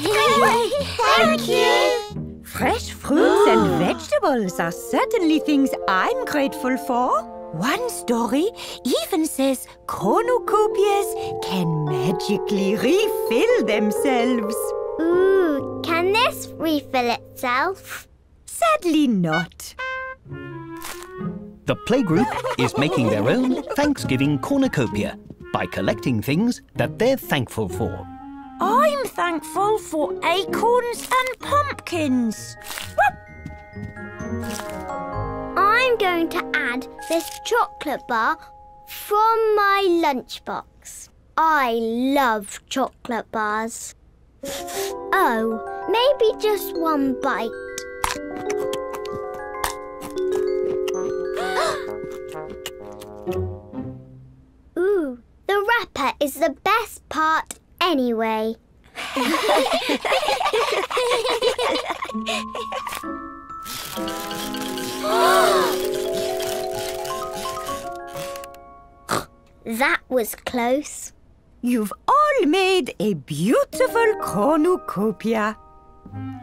Thank you.
Fresh fruits and vegetables are certainly things I'm grateful for. One story even says cornucopias can magically refill themselves.
Ooh, can this refill itself?
Sadly not.
The Playgroup is making their own Thanksgiving cornucopia by collecting things that they're thankful for.
I'm thankful for acorns and pumpkins.
I'm going to add this chocolate bar from my lunchbox. I love chocolate bars. Oh, maybe just one bite. Ooh, the wrapper is the best part anyway. that was close.
You've all made a beautiful cornucopia.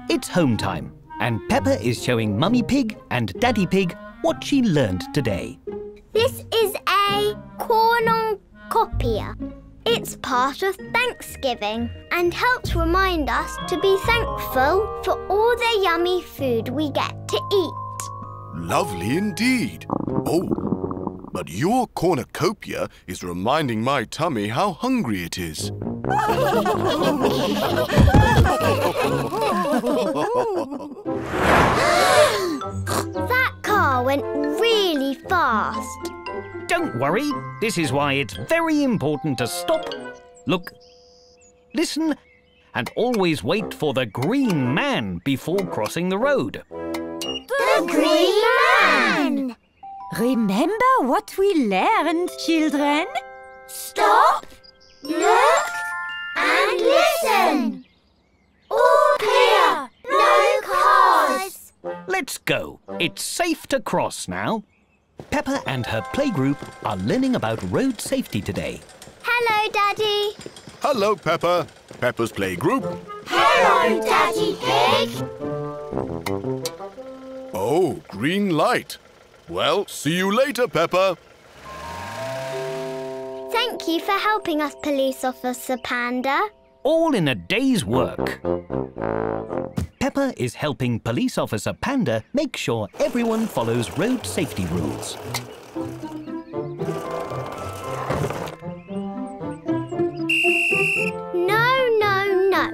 It's home time, and Peppa is showing Mummy Pig and Daddy Pig what she learned today.
This is a cornucopia. It's part of Thanksgiving and helps remind us to be thankful for all the yummy food we get to eat.
Lovely indeed. Oh, but your cornucopia is reminding my tummy how hungry it is.
That car went really fast.
Don't worry, this is why it's very important to stop, look, listen, and always wait for the green man before crossing the road.
The Green Man!
Remember what we learned, children?
Stop, look, and listen. All clear, no cars.
Let's go. It's safe to cross now. Peppa and her playgroup are learning about road safety today.
Hello, Daddy.
Hello, Peppa. Peppa's playgroup.
Hello, Daddy Pig.
Oh, green light. Well, see you later, Peppa.
Thank you for helping us, Police Officer Panda.
All in a day's work. Peppa is helping Police Officer Panda make sure everyone follows road safety rules.
No, no, no.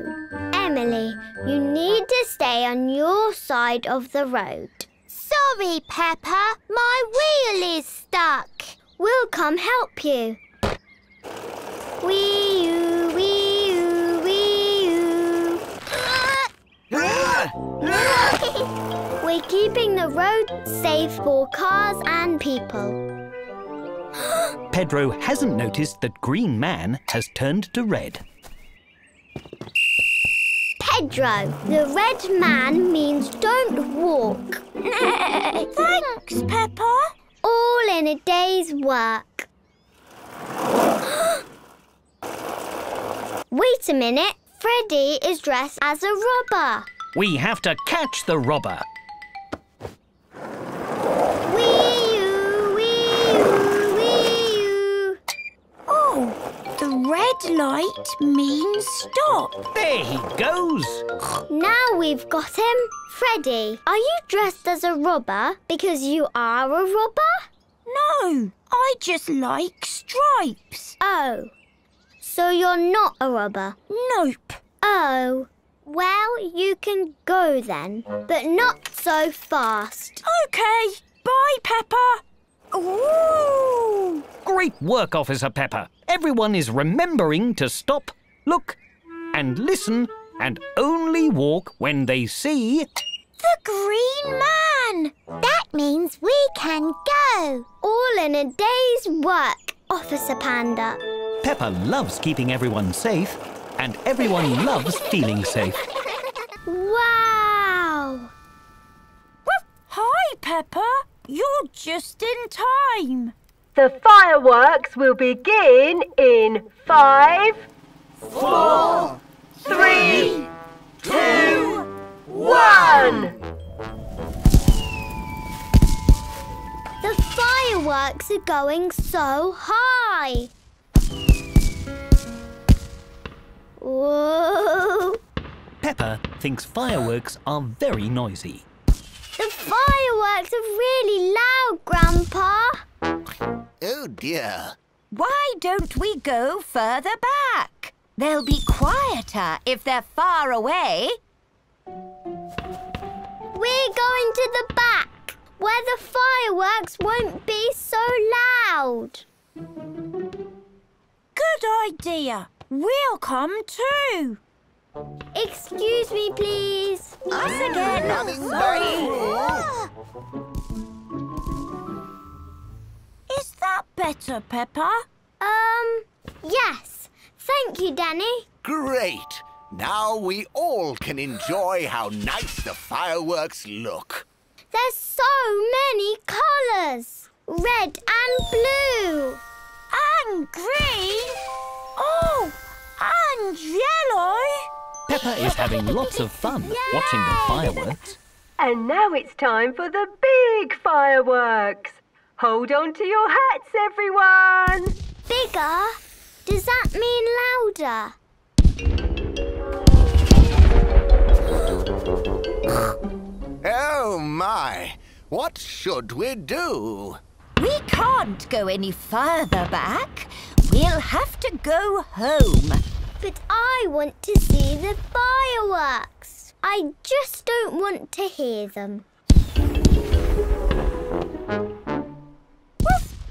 Emily, you need to stay on your side of the road. Sorry, Peppa. My wheel is stuck. We'll come help you. Wee We're keeping the road safe for cars and people.
Pedro hasn't noticed that Green Man has turned to red.
Pedro, the red man means don't walk. Thanks, Peppa. All in a day's work. Wait a minute. Freddy is dressed as a robber.
We have to catch the robber.
Wee-oo, wee-oo, wee-oo. Oh, the red light means stop.
There he goes.
Now we've got him. Freddy, are you dressed as a robber because you are a robber? No, I just like stripes. Oh, so you're not a robber? Nope. Oh, well, you can go then, but not so fast. Okay, bye, Peppa. Ooh.
Great work, Officer Peppa. Everyone is remembering to stop, look, and listen, and only walk when they see.
The Green Man! That means we can go. All in a day's work, Officer Panda.
Peppa loves keeping everyone safe, and everyone loves feeling safe.
Wow!
Hi, Peppa. You're just in time.
The fireworks will begin in five,
Four,
three, two, one.
The fireworks are going so high. Whoa!
Peppa thinks fireworks are very noisy.
The fireworks are really loud, Grandpa.
Oh dear.
Why don't we go further back? They'll be quieter if they're far away.
We're going to the back, where the fireworks won't be so loud.
Good idea. We'll come too.
Excuse me, please.
Us again.
Running
Sorry.
Is that better, Peppa?
Um, yes. Thank you, Danny.
Great. Now we all can enjoy how nice the fireworks look.
There's so many colours. Red and blue.
And green. Oh, and yellow.
Peppa is having lots of fun watching the fireworks.
And now it's time for the big fireworks. Hold on to your hats, everyone.
Bigger? Does that mean louder?
Oh my. What should we do?
We can't go any further back. We'll have to go home.
But I want to see the fireworks. I just don't want to hear them.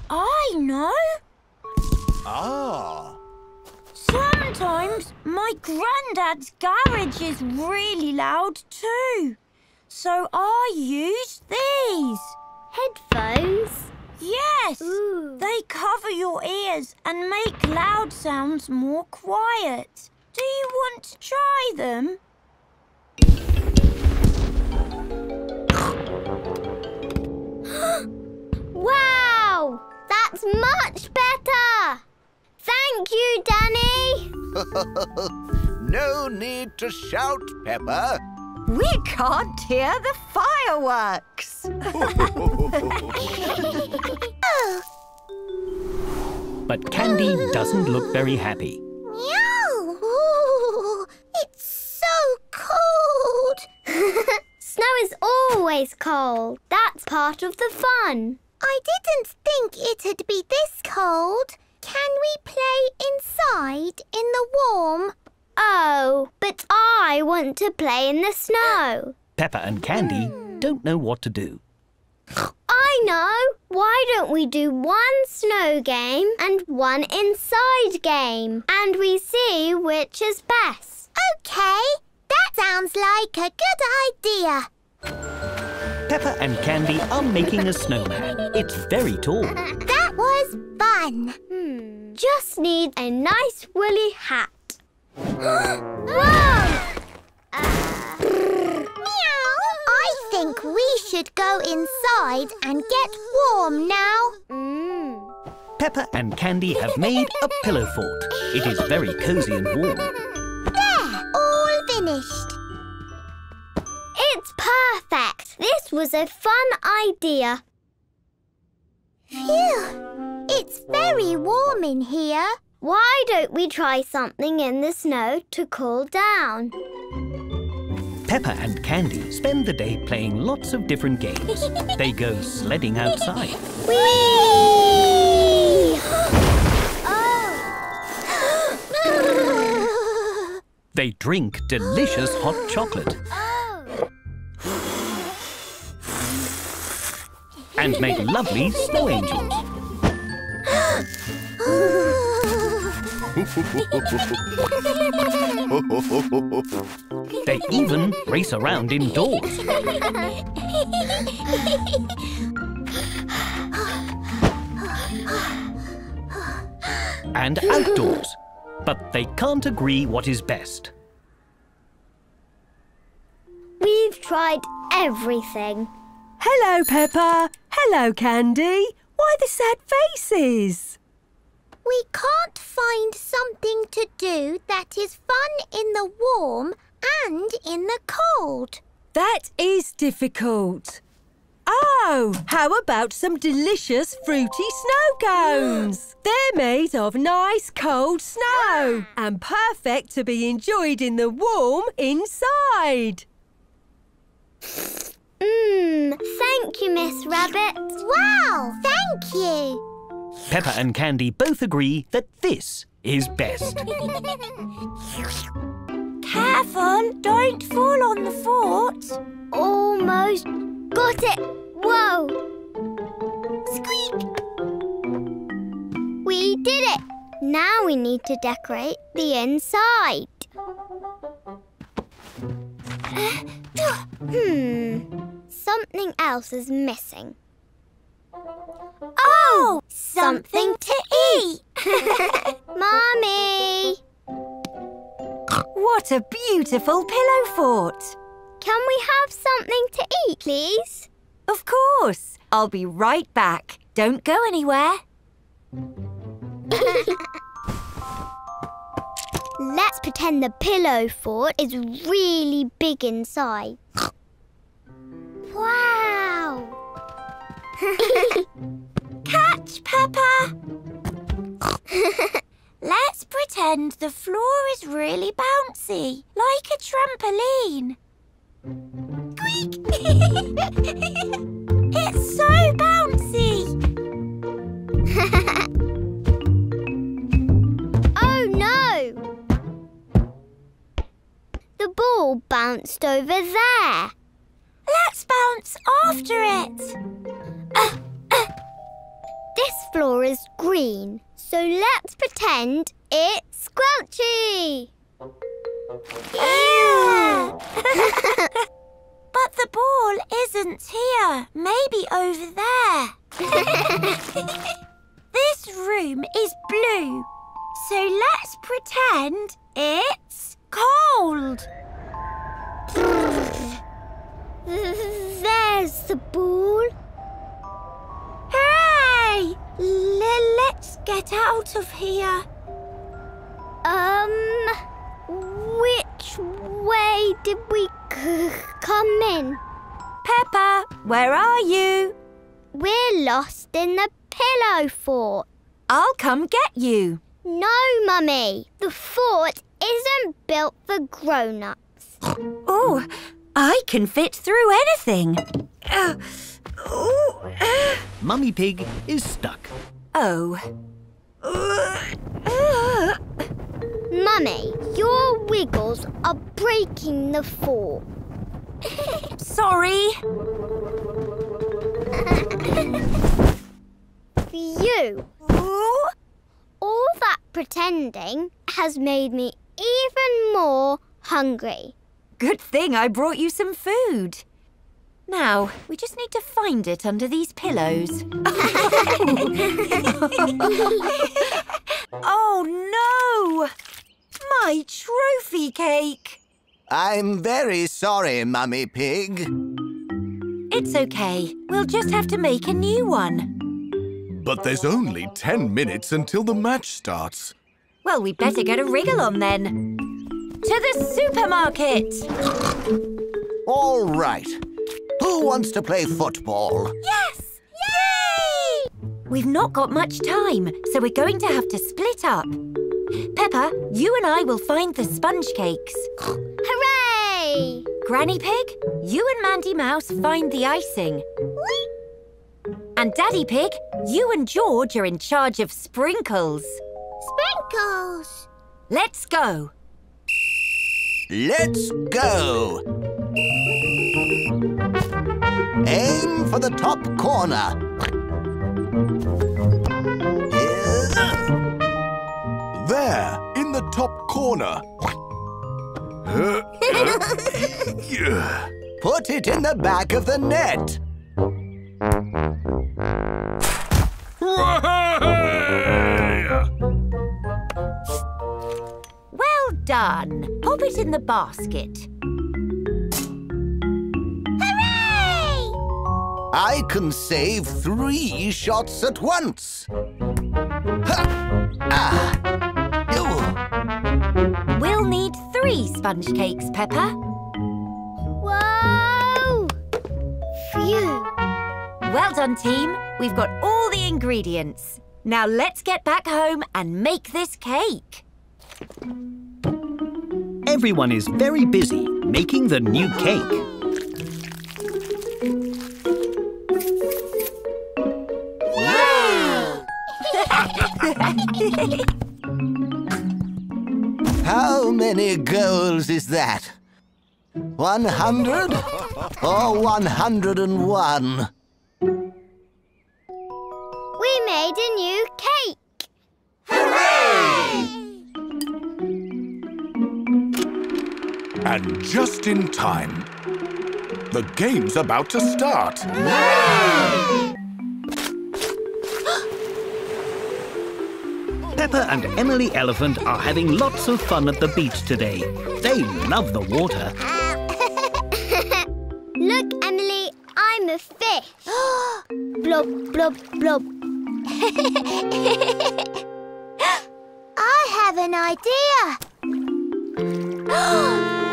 I know.
Ah.
Sometimes my granddad's garage is really loud too. So I use these.
Headphones?
Yes.
Ooh.
They cover your ears and make loud sounds more quiet. Do you want to try them?
Wow! That's much better! Thank you, Danny!
no need to shout, Peppa.
We can't hear the fireworks.
But Candy doesn't look very happy.
Meow! Ooh, it's so cold! Snow is always cold. That's part of the fun. I didn't think it'd be this cold. Can we play inside in the warm? Oh, but I want to play in the snow.
Peppa and Candy don't know what to do.
I know. Why don't we do one snow game and one inside game? And we see which is best. Okay, that sounds like a good idea.
Peppa and Candy are making a snowman. It's very tall.
That was fun. Hmm. Just need a nice woolly hat. Whoa! Uh, meow. I think we should go inside and get warm now. Mm.
Peppa and Candy have made a pillow fort. It is very cozy and warm.
There, all finished. It's perfect. This was a fun idea. Phew, it's very warm in here. Why don't we try something in the snow to cool down?
Peppa and Candy spend the day playing lots of different games. They go sledding outside.
Whee! oh.
They drink delicious hot chocolate
oh.
and make lovely snow angels. They even race around indoors. and outdoors. But they can't agree what is best.
We've tried everything.
Hello, Peppa. Hello, Candy. Why the sad faces?
We can't find something to do that is fun in the warm and in the cold.
That is difficult. Oh, how about some delicious fruity snow cones? They're made of nice cold snow and perfect to be enjoyed in the warm inside.
Mmm, thank you, Miss Rabbit. Wow, thank you.
Peppa and Candy both agree that this is best.
Careful, don't fall on the fort.
Almost got it. Whoa. Squeak. We did it. Now we need to decorate the inside. hmm. Something else is missing. Oh! Something to eat! Mommy!
What a beautiful pillow fort.
Can we have something to eat, please?
Of course. I'll be right back. Don't go anywhere.
Let's pretend the pillow fort is really big inside. wow!
Catch, Peppa! Let's pretend the floor is really bouncy, like a trampoline. Squeak! it's so bouncy!
oh no! The ball bounced over there.
Let's bounce after it.
Uh, uh. This floor is green, so let's pretend it's squelchy.
Ew! but the ball isn't here. Maybe over there.
this room is blue, so let's pretend it's cold.
There's the ball.
Hooray! L- let's get out of here.
Um, which way did we come in?
Peppa, where are you?
We're lost in the pillow fort.
I'll come get you.
No, Mummy. The fort isn't built for grown-ups.
Oh, I can fit through anything. Uh, oh, uh,
Mummy Pig is stuck.
oh. Uh.
Mummy, your wiggles are breaking the fort.
Sorry.
You.
Ooh.
All that pretending has made me even more hungry.
Good thing I brought you some food. Now, we just need to find it under these pillows. oh no! My trophy cake!
I'm very sorry, Mummy Pig.
It's okay. We'll just have to make a new one.
But there's only ten minutes until the match starts.
Well, we'd better get a wriggle on then. To the supermarket!
All right. Who wants to play football?
Yes! Yay! We've not got much time, so we're going to have to split up. Peppa, you and I will find the sponge cakes.
Hooray!
Granny Pig, you and Mandy Mouse find the icing. And Daddy Pig, you and George are in charge of sprinkles.
Sprinkles!
Let's go.
Let's go. Aim for the top corner.
There, in the top corner.
Put it in the back of the net.
Well done. Pop it in the basket.
I can save three shots at once. Ha! Ah! Ew.
We'll need three sponge cakes, Peppa.
Whoa! Phew!
Well done, team. We've got all the ingredients. Now let's get back home and make this cake.
Everyone is very busy making the new cake.
How many goals is that? One hundred or one hundred and one?
We made a new cake!
And just in time. The game's about to start.
Peppa and Emily Elephant are having lots of fun at the beach today. They love the water.
Look, Emily, I'm a fish. blob, blob, blob. I have an idea.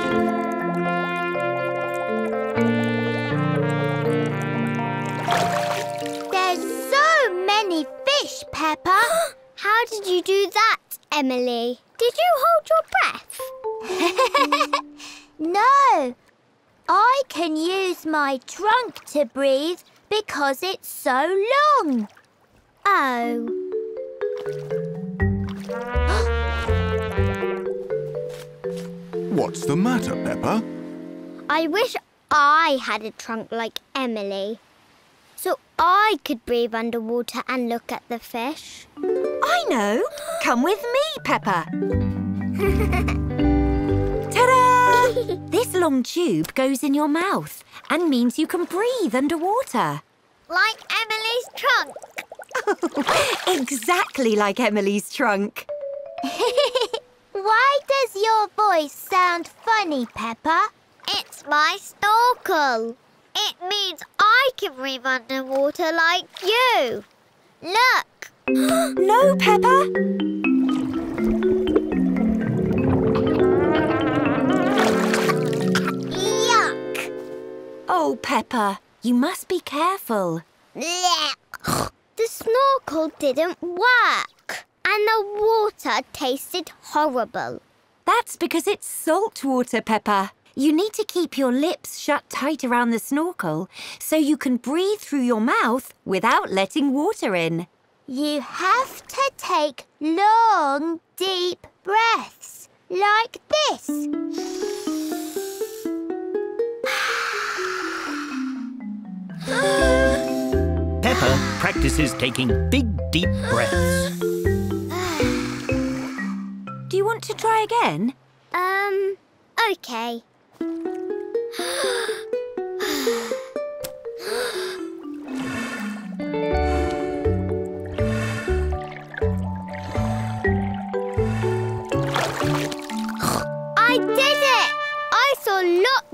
did you do that, Emily? Did you hold your breath? no. I can use my trunk to breathe because it's so long. Oh.
What's the matter, Peppa?
I wish I had a trunk like Emily. So I could breathe underwater and look at the fish.
I know. Come with me, Peppa. Ta-da! this long tube goes in your mouth and means you can breathe underwater.
like Emily's trunk.
exactly like Emily's trunk.
Why does your voice sound funny, Peppa?
It's my snorkel. It means I can breathe underwater like you. Look.
no, Peppa.
Yuck.
Oh, Peppa, you must be careful.
The snorkel didn't work. And the water tasted horrible.
That's because it's salt water, Peppa. You need to keep your lips shut tight around the snorkel so you can breathe through your mouth without letting water in.
You have to take long, deep breaths, like this.
Peppa practices taking big, deep breaths.
Do you want to try again?
Um, okay.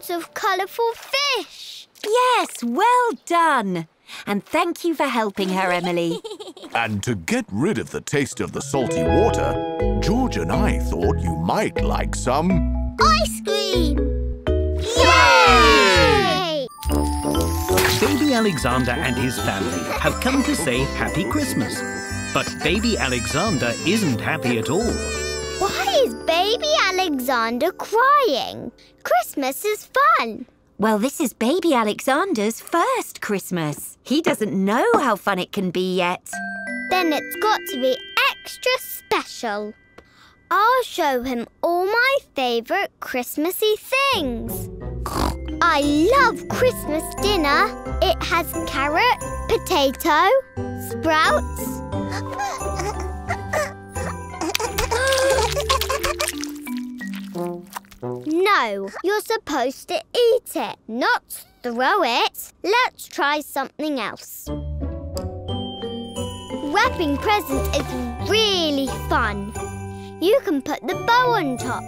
Lots of colourful fish.
Yes, well done. And thank you for helping her, Emily.
And to get rid of the taste of the salty water, George and I thought you might like some...
Ice cream!
Yay!
Baby Alexander and his family have come to say Happy Christmas. But Baby Alexander isn't happy at all.
Why is baby Alexander crying? Christmas is fun.
well, this is baby Alexander's first Christmas. He doesn't know how fun it can be yet.
Then it's got to be extra special. I'll show him all my favourite Christmassy things. I love Christmas dinner. It has carrot, potato, sprouts. No, you're supposed to eat it, not throw it. Let's try something else. Wrapping presents is really fun. You can put the bow on top.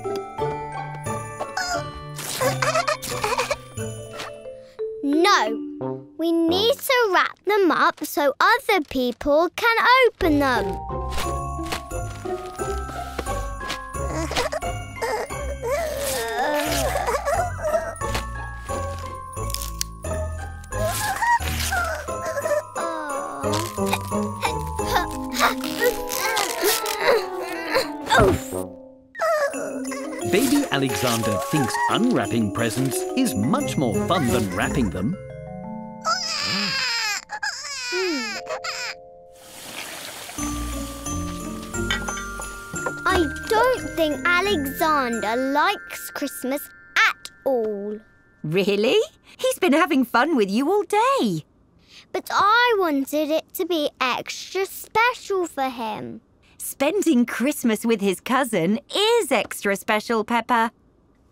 No, we need to wrap them up so other people can open them.
Baby Alexander thinks unwrapping presents is much more fun than wrapping them.
I don't think Alexander likes Christmas at all.
Really? He's been having fun with you all day.
But I wanted it to be extra special for him.
Spending Christmas with his cousin is extra special, Peppa.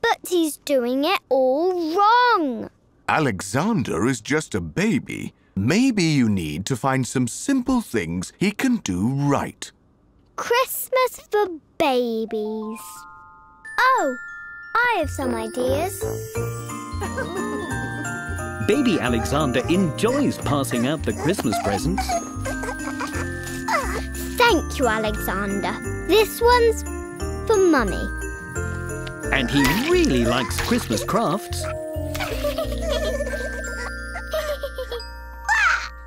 But he's doing it all wrong.
Alexander is just a baby. Maybe you need to find some simple things he can do right.
Christmas for babies. Oh, I have some ideas.
Baby Alexander enjoys passing out the Christmas presents.
Oh, thank you, Alexander. This one's for Mummy.
And he really likes Christmas crafts.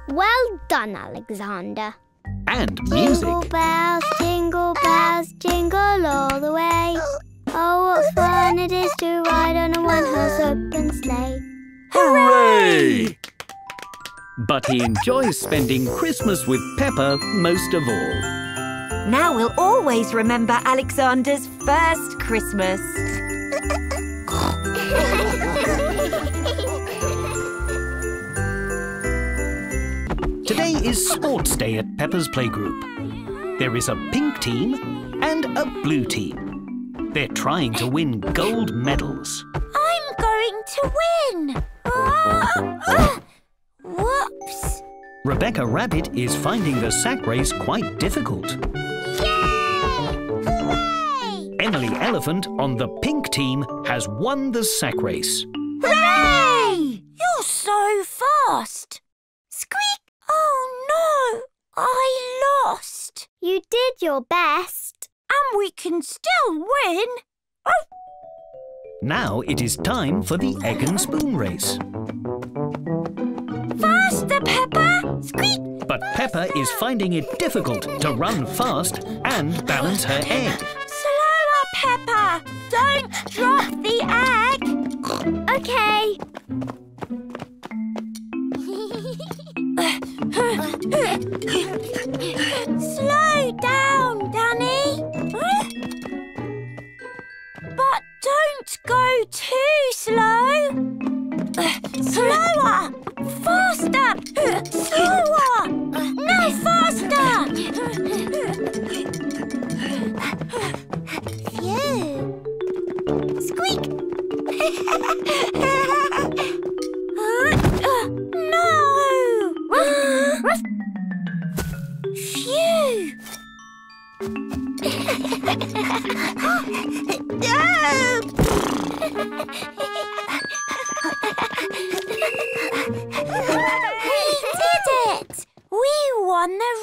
Well done, Alexander.
And music.
Jingle bells, jingle bells, jingle all the way. Oh, what fun it is to ride on a one-horse open sleigh.
Hooray!
But he enjoys spending Christmas with Peppa most of all.
Now we'll always remember Alexander's first Christmas.
Today is Sports Day at Peppa's Playgroup. There is a pink team and a blue team. They're trying to win gold medals.
I'm going to win. Ah, ah. Whoops.
Rebecca Rabbit is finding the sack race quite difficult.
Hooray!
Emily Elephant on the pink team has won the sack race.
Hooray! You're so fast. Squeak! Oh no! I lost.
You did your best.
And we can still win.
Now it is time for the egg and spoon race.
Faster, Peppa! Squeak!
But Peppa is finding it difficult to run fast and balance her egg.
Slower, Peppa! Don't drop the egg!
Okay.
Slow down, Danny. But don't go too slow. Uh, slower! Faster! Slower! No, faster!
Phew. Squeak!
Uh, no! Phew!
We did it!
We won the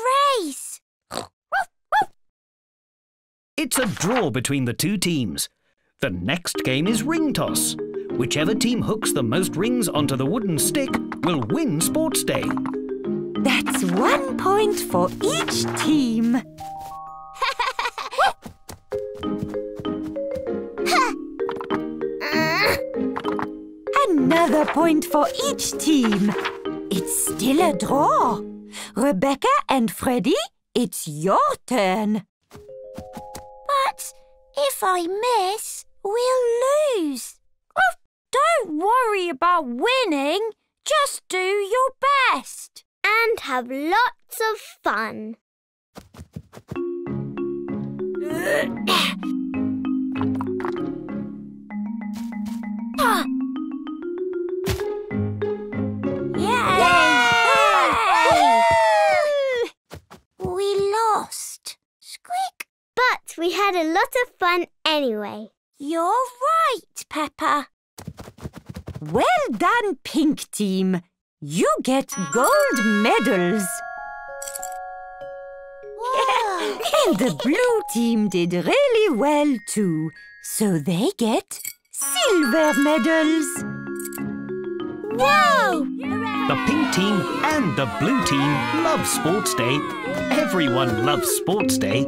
race!
It's a draw between the two teams. The next game is ring toss. Whichever team hooks the most rings onto the wooden stick will win Sports Day.
That's one point for each team. Another point for each team. It's still a draw. Rebecca and Freddie, it's your turn.
But if I miss, we'll lose.
Oh, don't worry about winning. Just do your best.
And have lots of fun.
We lost. Squeak!
But we had a lot of fun anyway.
You're right, Peppa. Well done, pink team. You get gold medals. And the blue team did really well too. So they get silver medals.
Whoa!
The pink team and the blue team love Sports Day. Everyone loves Sports Day.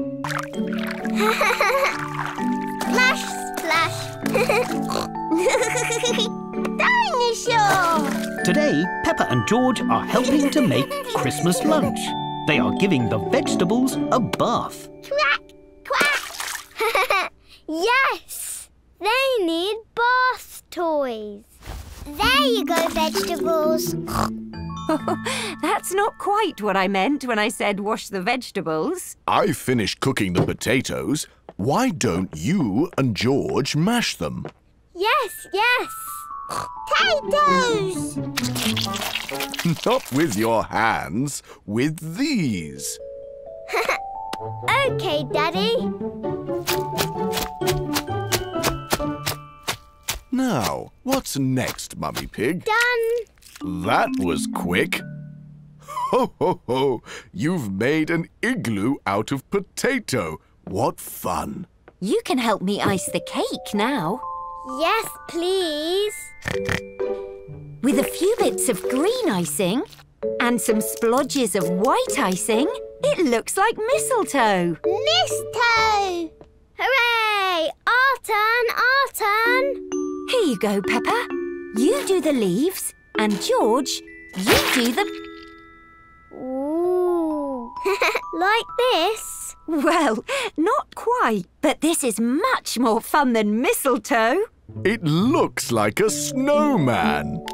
Splash, splash.
Dinosaur!
Today, Peppa and George are helping to make Christmas lunch. They are giving the vegetables a bath.
Quack, quack. yes, they need bath toys. There you go, vegetables.
That's not quite what I meant when I said wash the vegetables.
I finished cooking the potatoes. Why don't you and George mash them?
Yes, yes.
Potatoes!
Not with your hands, with these.
Okay, Daddy.
Now, what's next, Mummy Pig?
Done.
That was quick. Ho, ho, ho! You've made an igloo out of potato. What fun!
You can help me ice the cake now.
Yes, please.
With a few bits of green icing and some splodges of white icing, it looks like mistletoe.
Mistletoe!
Hooray! Our turn, our turn.
Here you go, Peppa. You do the leaves, and George, you do the...
Ooh. like this?
Well, not quite, but this is much more fun than mistletoe.
It looks like a snowman.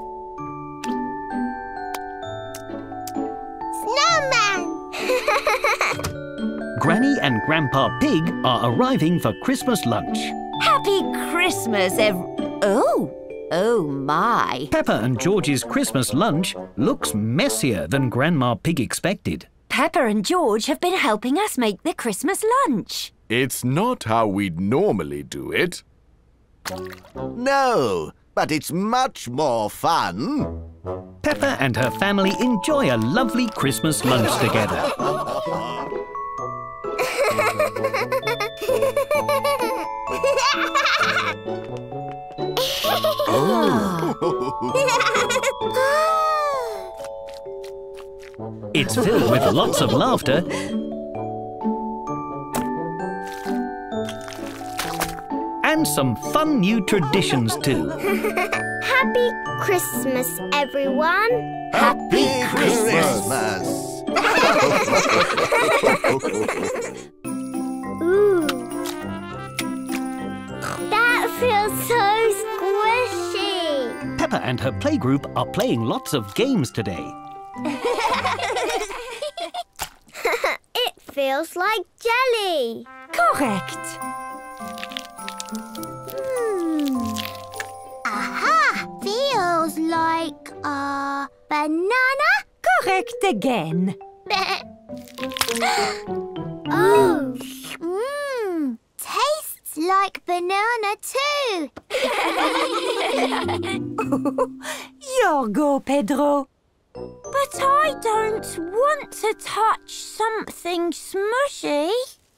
Snowman!
Granny and Grandpa Pig are arriving for Christmas lunch.
Happy Christmas, ev... Oh, Oh my.
Peppa and George's Christmas lunch looks messier than Grandma Pig expected.
Peppa and George have been helping us make the Christmas lunch.
It's not how we'd normally do it.
No, but it's much more fun.
Peppa and her family enjoy a lovely Christmas lunch together. It's filled with lots of laughter and some fun new traditions too.
Happy Christmas, everyone.
Happy Christmas!
Ooh. That feels so squishy.
Peppa and her playgroup are playing lots of games today.
it feels like jelly.
Correct.
Banana.
Correct again.
oh. Mmm. Tastes like banana too.
Your go, Pedro.
But I don't want to touch something smushy.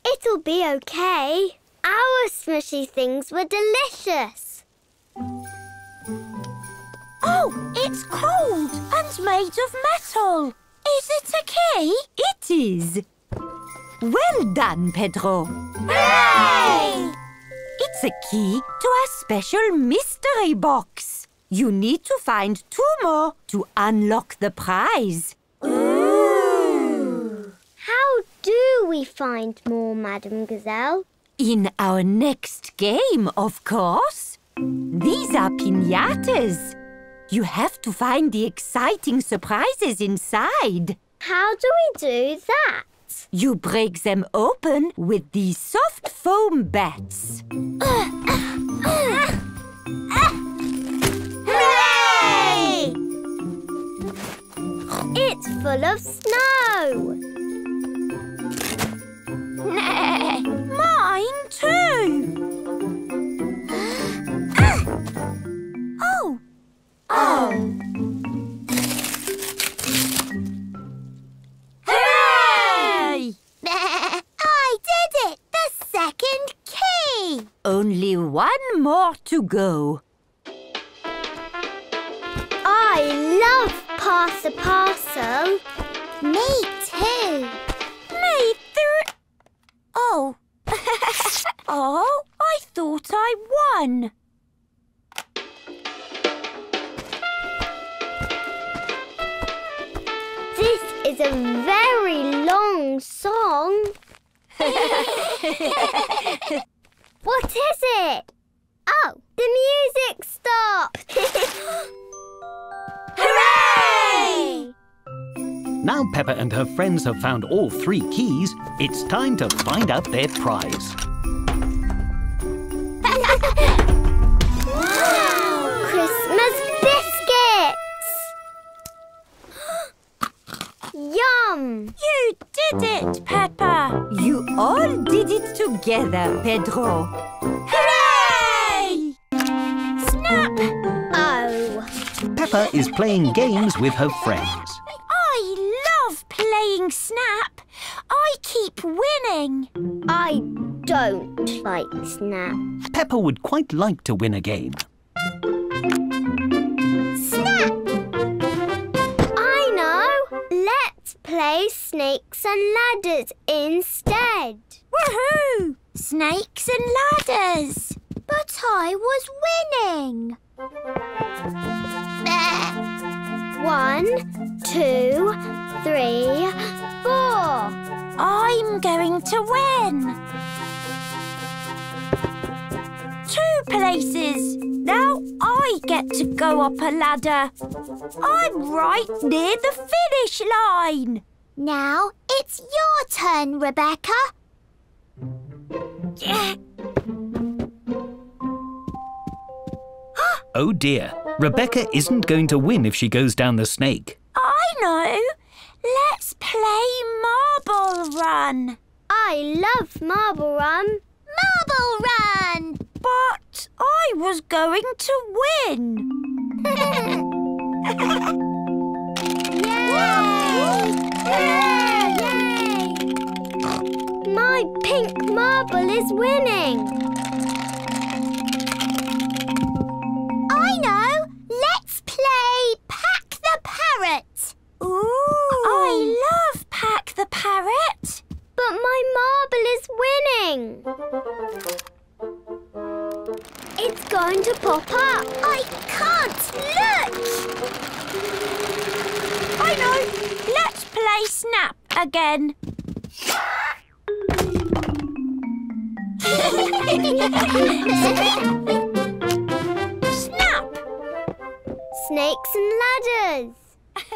It'll be okay. Our smushy things were delicious.
Oh, it's cold and made of metal. Is it a key?
It is. Well done, Pedro.
Hooray!
It's a key to a special mystery box. You need to find two more to unlock the prize.
Ooh. How do we find more, Madame Gazelle?
In our next game, of course. These are pinatas. You have to find the exciting surprises inside.
How do we do that?
You break them open with these soft foam bats.
Hooray! It's full of snow.
Mine too. oh.
Oh.
Hooray!
I did it! The second key!
Only one more to go.
I love Pass a Parcel. Me too.
Me too. Oh. oh, I thought I won.
This is a very long song. what is it? Oh, the music stopped. Hooray!
Now Peppa and her friends have found all three keys, it's time to find out their prize.
Yum!
You did it, Peppa.
You all did it together, Pedro.
Hooray! Snap!
Oh.
Peppa is playing games with her friends.
I love playing Snap. I keep winning.
I don't like Snap.
Peppa would quite like to win a game.
Play Snakes and Ladders instead.
Woohoo! Snakes and ladders.
But I was winning. One, two, three, four.
I'm going to win. Two places. Now I get to go up a ladder. I'm right near the finish line.
Now it's your turn, Rebecca. Yeah.
Oh dear, Rebecca isn't going to win if she goes down the snake.
I know. Let's play Marble Run.
I love Marble Run.
Marble Run! But I was going to win. Yay! Yay!
My pink marble is winning.
I know. Let's play Pack the Parrot.
Ooh.
I love Pack the Parrot.
But my marble is winning. It's going to pop up.
I can't look. I know. Let's play Snap again. Snap!
Snakes and ladders.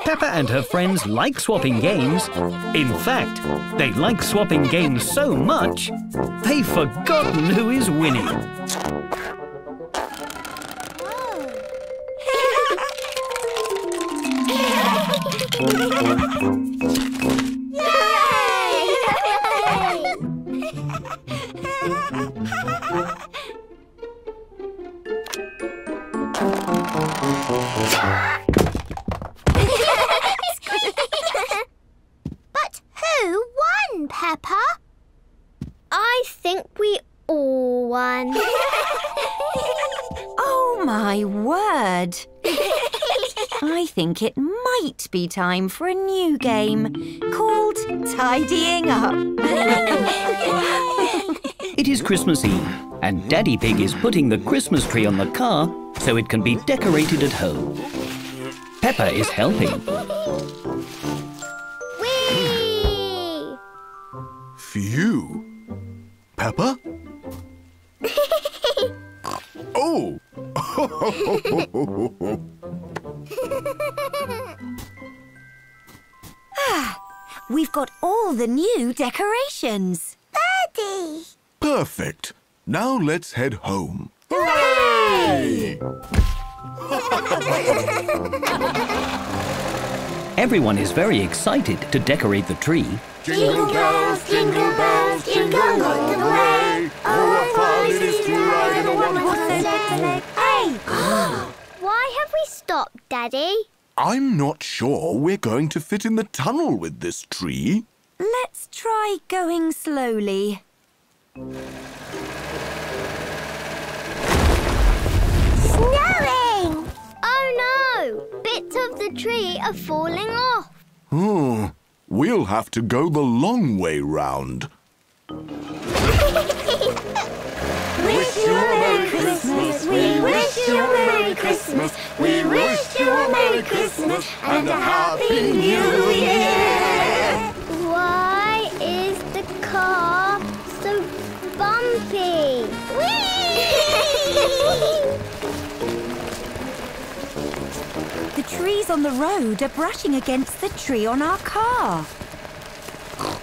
Peppa and her friends like swapping games. In fact, they like swapping games so much, they've forgotten who is winning.
But who won, Peppa?
I think we all won.
Oh, my word. I think it might be time for a new game called Tidying Up.
It is Christmas Eve, and Daddy Pig is putting the Christmas tree on the car so it can be decorated at home. Peppa is helping.
Whee!
Phew. Peppa? oh!
ah, We've got all the new decorations.
Birdie!
Perfect. Now let's head home.
Everyone is very excited to decorate the tree.
Jingle bells, jingle bells, jingle all the way. Oh,
Hey! Why have we stopped, Daddy?
I'm not sure we're going to fit in the tunnel with this tree.
Let's try going slowly.
Snowing!
Oh no! Bits of the tree are falling off.
Hmm. We'll have to go the long way round.
We wish you a Merry Christmas. We wish you a Merry Christmas. We wish you a Merry Christmas and a Happy New Year.
Why is the car so bumpy?
The trees on the road are brushing against the tree on our car.
Oh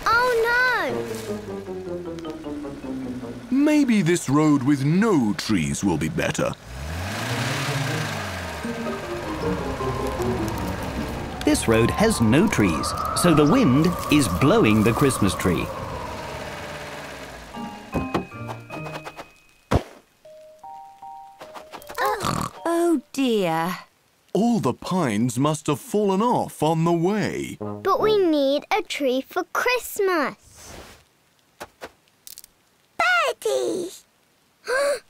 Maybe this road with no trees will be better.
This road has no trees, so the wind is blowing the Christmas tree.
Oh dear.
All the pines must have fallen off on the way.
But we need a tree for Christmas.
Birdie!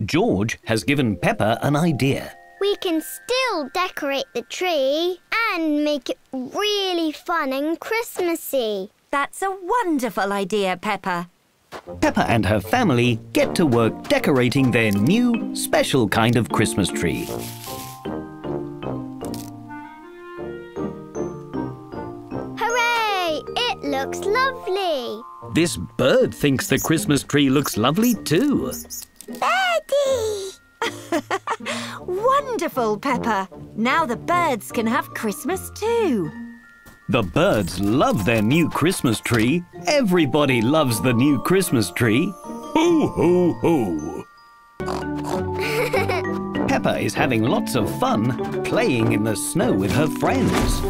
George has given Peppa an idea.
We can still decorate the tree and make it really fun and Christmassy.
That's a wonderful idea, Peppa.
Peppa and her family get to work decorating their new, special kind of Christmas tree.
Looks lovely.
This bird thinks the Christmas tree looks lovely too.
Birdie!
Wonderful, Peppa. Now the birds can have Christmas too.
The birds love their new Christmas tree. Everybody loves the new Christmas tree. Ho, ho, ho. Peppa is having lots of fun playing in the snow with her friends.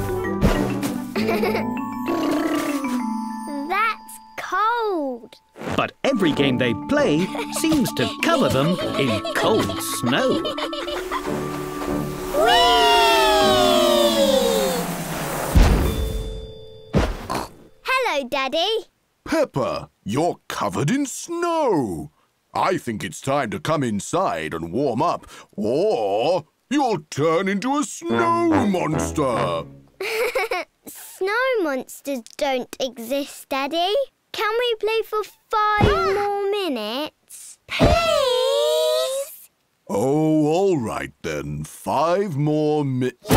cold.
But every game they play seems to cover them in cold snow.
Hello, Daddy.
Peppa, you're covered in snow. I think it's time to come inside and warm up, or you'll turn into a snow monster.
Snow monsters don't exist, Daddy. Can we play for five ah. more minutes? Please?
Oh, all right then. Five more mi-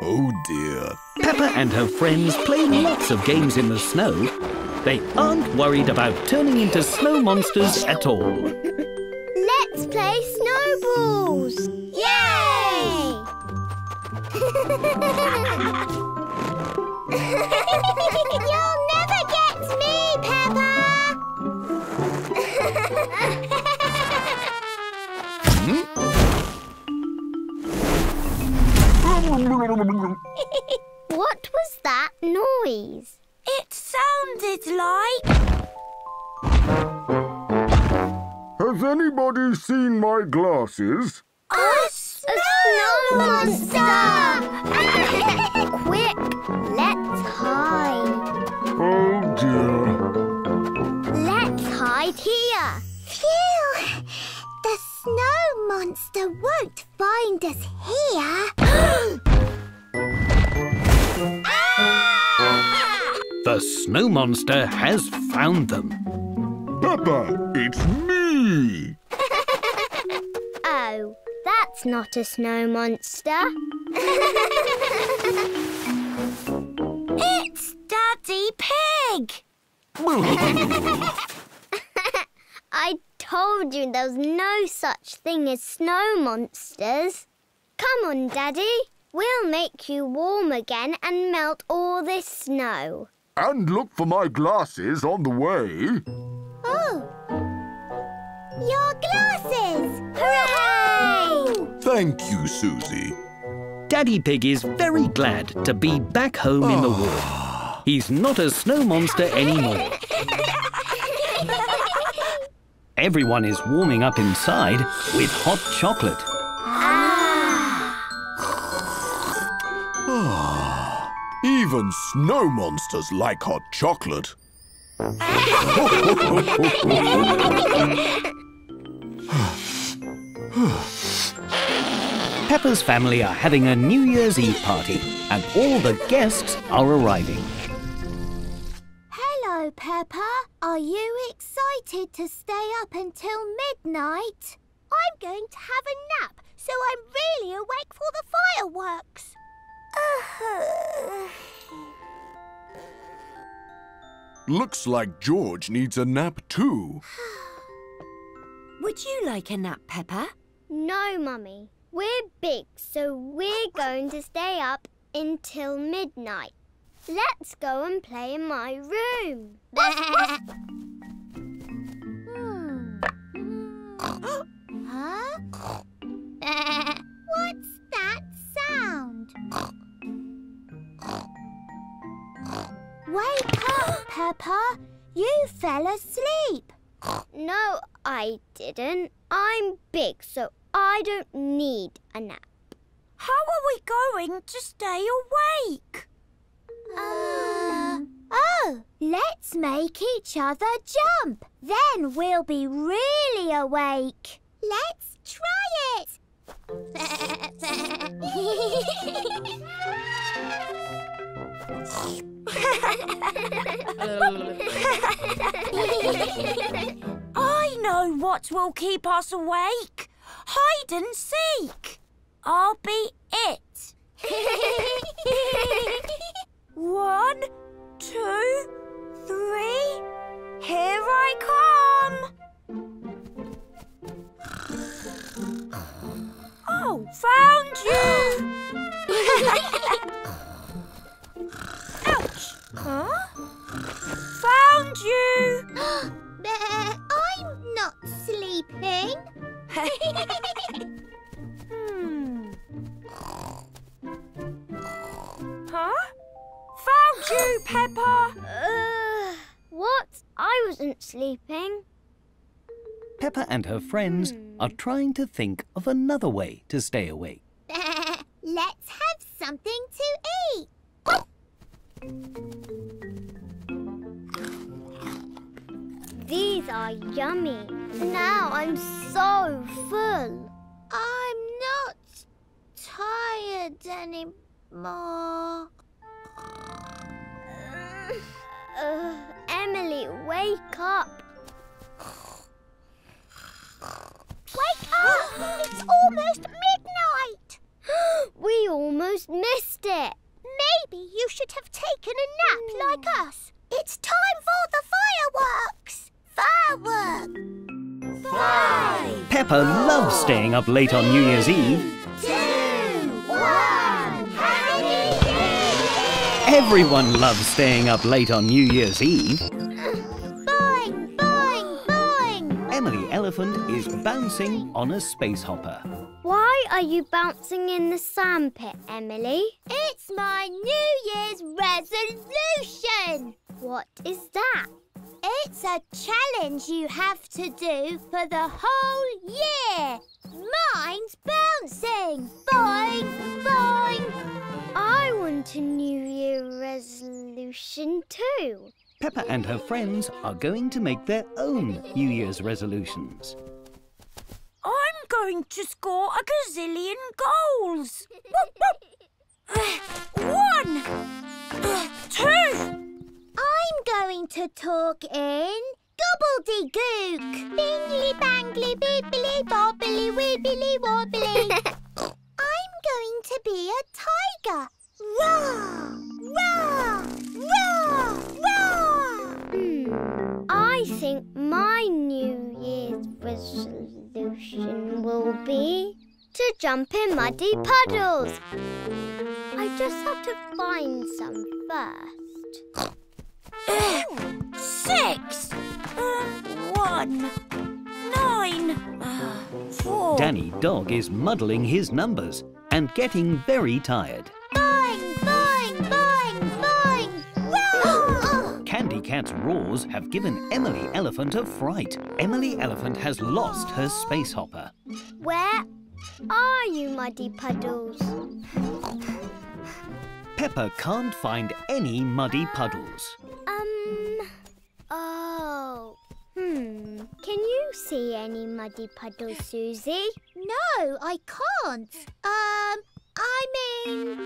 oh dear.
Peppa and her friends play lots of games in the snow. They aren't worried about turning into snow monsters at all.
Let's play snowballs! Yay! You'll never get me, Peppa! what was that noise?
It sounded like...
Has anybody seen my glasses?
A snow monster! Quick, let's hide.
Oh dear.
Let's hide here. Phew! The snow monster won't find us here. Ah!
The snow monster has found them.
Peppa, it's me!
oh, that's not a snow monster.
It's Daddy Pig!
I told you there was no such thing as snow monsters. Come on, Daddy. We'll make you warm again and melt all this snow.
And look for my glasses on the way.
Oh! Your glasses! Hooray!
Thank you, Susie.
Daddy Pig is very glad to be back home in the warm. He's not a snow monster anymore. Everyone is warming up inside with hot chocolate. Ah.
Even snow monsters like hot chocolate.
Peppa's family are having a New Year's Eve party, and all the guests are arriving.
Hello, Peppa. Are you excited to stay up until midnight?
I'm going to have a nap, so I'm really awake for the fireworks.
Looks like George needs a nap too.
Would you like a nap, Peppa?
No, Mummy. We're big, so we're going to stay up until midnight. Let's go and play in my room.
Huh? What's that sound? Wake up, Peppa. You fell asleep.
no, I didn't. I'm big, so I don't need a nap.
How are we going to stay awake?
Uh, oh, let's make each other jump. Then we'll be really awake. Let's try it.
I know what will keep us awake. Hide and seek. I'll be it. One, two, three. Here I come. Oh, found you. Ouch. Huh? Found you.
I'm not
sleeping.
Hmm. Huh? Found you, Peppa!
Uh, what? I wasn't sleeping.
Peppa and her friends are trying to think of another way to stay awake.
Let's have something to eat. These are yummy. Now I'm so full. I'm not tired anymore. Uh, Emily, wake up. Wake up! It's almost midnight! we almost missed it. Maybe you should have taken a nap like us. It's time for the fireworks! Fireworks! Five,
Peppa loves staying up late on New Year's Eve.
two, one, happy
Everyone loves staying up late on New Year's Eve.
Boing, boing, boing!
Emily Elephant is bouncing on a space hopper.
Why are you bouncing in the sandpit, Emily? It's my New Year's resolution. What is that? It's a challenge you have to do for the whole year. Mine's bouncing. Boing, boing. I want a New Year resolution too.
Peppa and her friends are going to make their own New Year's resolutions.
I'm going to score a gazillion goals. One, two,
I'm going to talk in gobbledygook. Bingly bangly bibbly bobbly wibbly wobbly. I'm going to be a tiger. Roar! Roar! Roar! Roar! Hmm. I think my New Year's resolution will be to jump in muddy puddles. I just have to find some first.
Six, uh, one, nine, uh, four.
Danny Dog is muddling his numbers and getting very tired.
Boing, boing, boing, boing! Roar!
Candy Cat's roars have given Emily Elephant a fright. Emily Elephant has lost her space hopper.
Where are you, muddy puddles?
Peppa can't find any muddy puddles.
Um. Oh. Hmm. Can you see any muddy puddles, Susie? No, I can't. Um. I mean,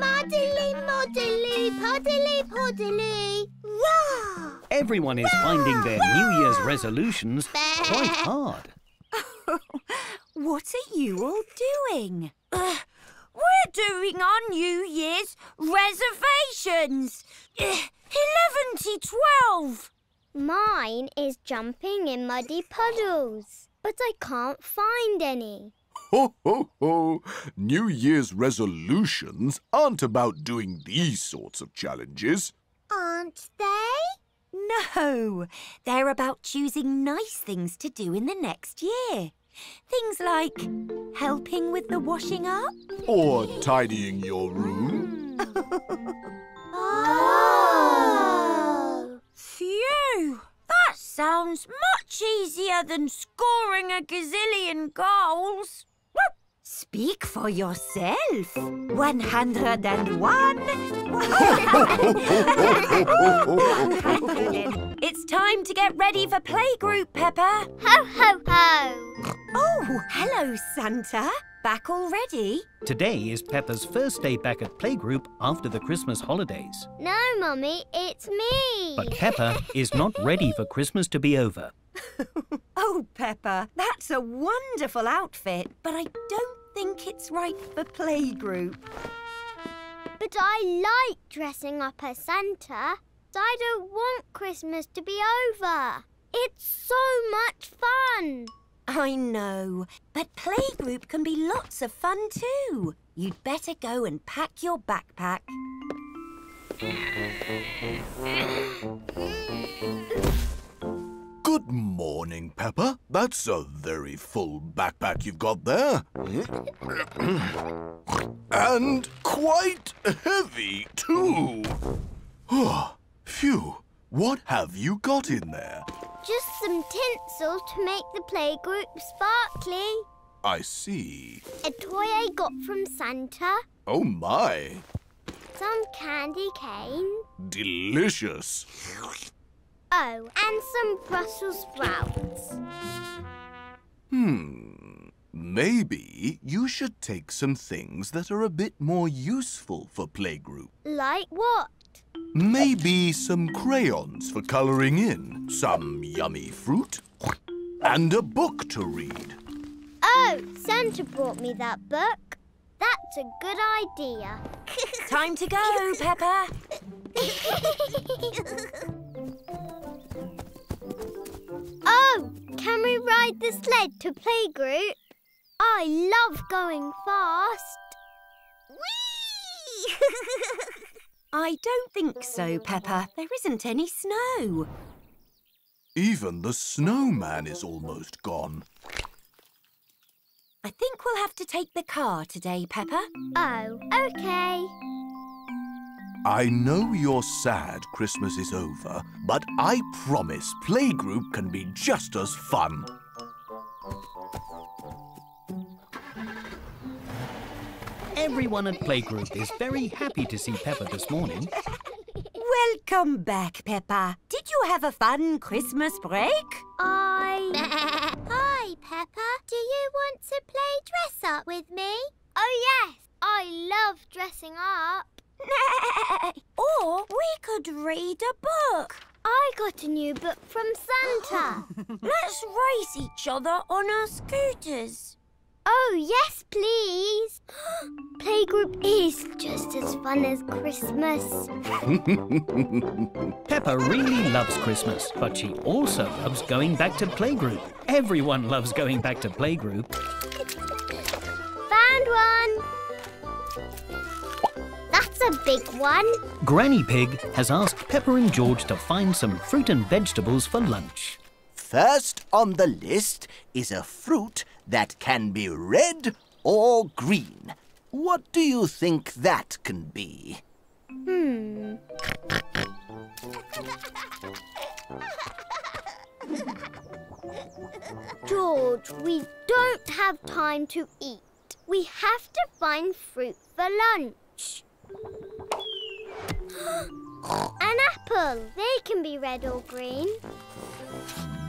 muddly, muddly, puddly, puddly. Rah!
Everyone is finding their New Year's resolutions quite hard.
What are you all doing?
Uh, we're doing our New Year's reservations. Uh, Eleven to twelve.
Mine is jumping in muddy puddles, but I can't find any.
Ho, ho, ho! New Year's resolutions aren't about doing these sorts of challenges.
Aren't they?
No, they're about choosing nice things to do in the next year. Things like helping with the washing up.
Or tidying your room.
Oh!
Phew! That sounds much easier than scoring a gazillion goals.
Speak for yourself. 101. it's time to get ready for playgroup, Peppa.
Ho, ho, ho!
Oh, hello, Santa. Back already?
Today is Peppa's first day back at playgroup after the Christmas holidays.
No, Mummy, it's me.
But Peppa is not ready for Christmas to be over.
Oh, Peppa, that's a wonderful outfit, but I don't think it's right for playgroup.
But I like dressing up as Santa. I don't want Christmas to be over. It's so much fun.
I know, but playgroup can be lots of fun too. You'd better go and pack your backpack.
Good morning, Peppa. That's a very full backpack you've got there. and quite heavy, too. Phew. What have you got in there?
Just some tinsel to make the playgroup sparkly.
I see.
A toy I got from Santa.
Oh, my.
Some candy cane.
Delicious.
Oh, and some Brussels sprouts.
Hmm. Maybe you should take some things that are a bit more useful for playgroup.
Like what?
Maybe some crayons for colouring in, some yummy fruit, and a book to read.
Oh, Santa brought me that book. That's a good idea.
Time to go, Peppa.
oh, can we ride the sled to playgroup? I love going fast. Whee!
I don't think so, Peppa. There isn't any snow.
Even the snowman is almost gone.
I think we'll have to take the car today, Peppa.
Oh, OK.
I know you're sad Christmas is over, but I promise playgroup can be just as fun.
Everyone at playgroup is very happy to see Peppa this morning.
Welcome back, Peppa. Did you have a fun Christmas break?
I...
Hi, Peppa. Do you want to play dress up with me?
Oh, yes. I love dressing up.
or we could read a book.
I got a new book from Santa.
Let's race each other on our scooters.
Oh, yes, please. Playgroup is just as fun as Christmas.
Peppa really loves Christmas, but she also loves going back to playgroup. Everyone loves going back to playgroup.
Found one. That's a big one.
Granny Pig has asked Peppa and George to find some fruit and vegetables for lunch.
First on the list is a fruit that can be red or green. What do you think that can be?
Hmm. George, we don't have time to eat. We have to find fruit for lunch. An apple. They can be red or green.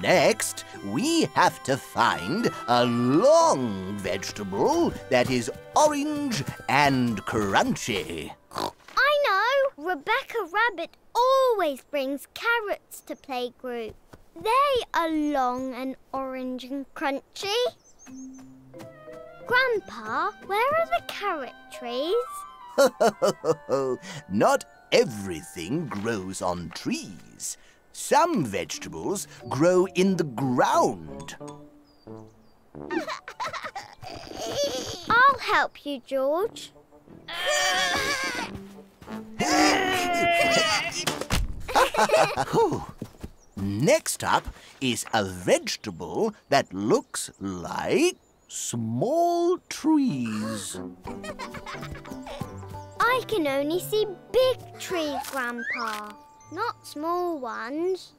Next, we have to find a long vegetable that is orange and crunchy.
I know! Rebecca Rabbit always brings carrots to playgroup. They are long and orange and crunchy. Grandpa, where are the carrot trees?
Not everything grows on trees. Some vegetables grow in the ground.
I'll help you, George.
Next up is a vegetable that looks like small trees.
I can only see big trees, Grandpa, not small ones.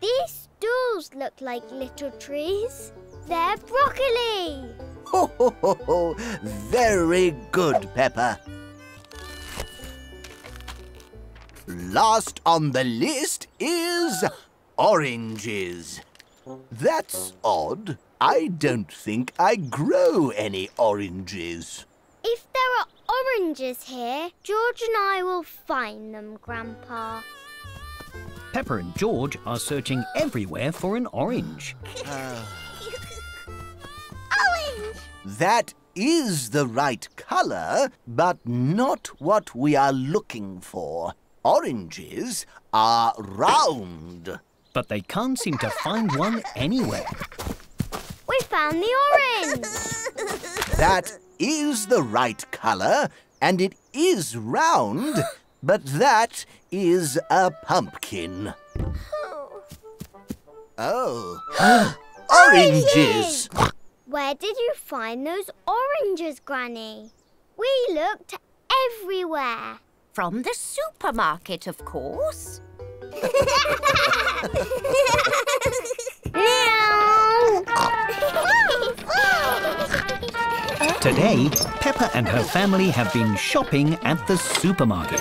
These stools look like little trees. They're broccoli.
Ho, ho, ho, ho. Very good, Peppa. Last on the list is oranges. That's odd. I don't think I grow any oranges.
If there are oranges here, George and I will find them, Grandpa.
Peppa and George are searching everywhere for an orange.
Orange!
That is the right colour, but not what we are looking for. Oranges are round.
But they can't seem to find one anywhere.
We found the orange!
That is the right colour, and it is round, but that is a pumpkin. Oh. Oranges!
Where did you find those oranges, Granny? We looked everywhere.
From the supermarket, of course.
Today, Peppa and her family have been shopping at the supermarket.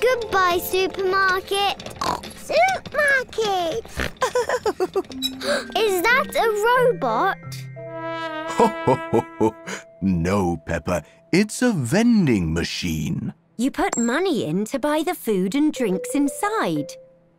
Goodbye, supermarket. Supermarket. Is that a robot?
Ho, ho, ho, ho. No, Peppa, it's a vending machine.
You put money in to buy the food and drinks inside.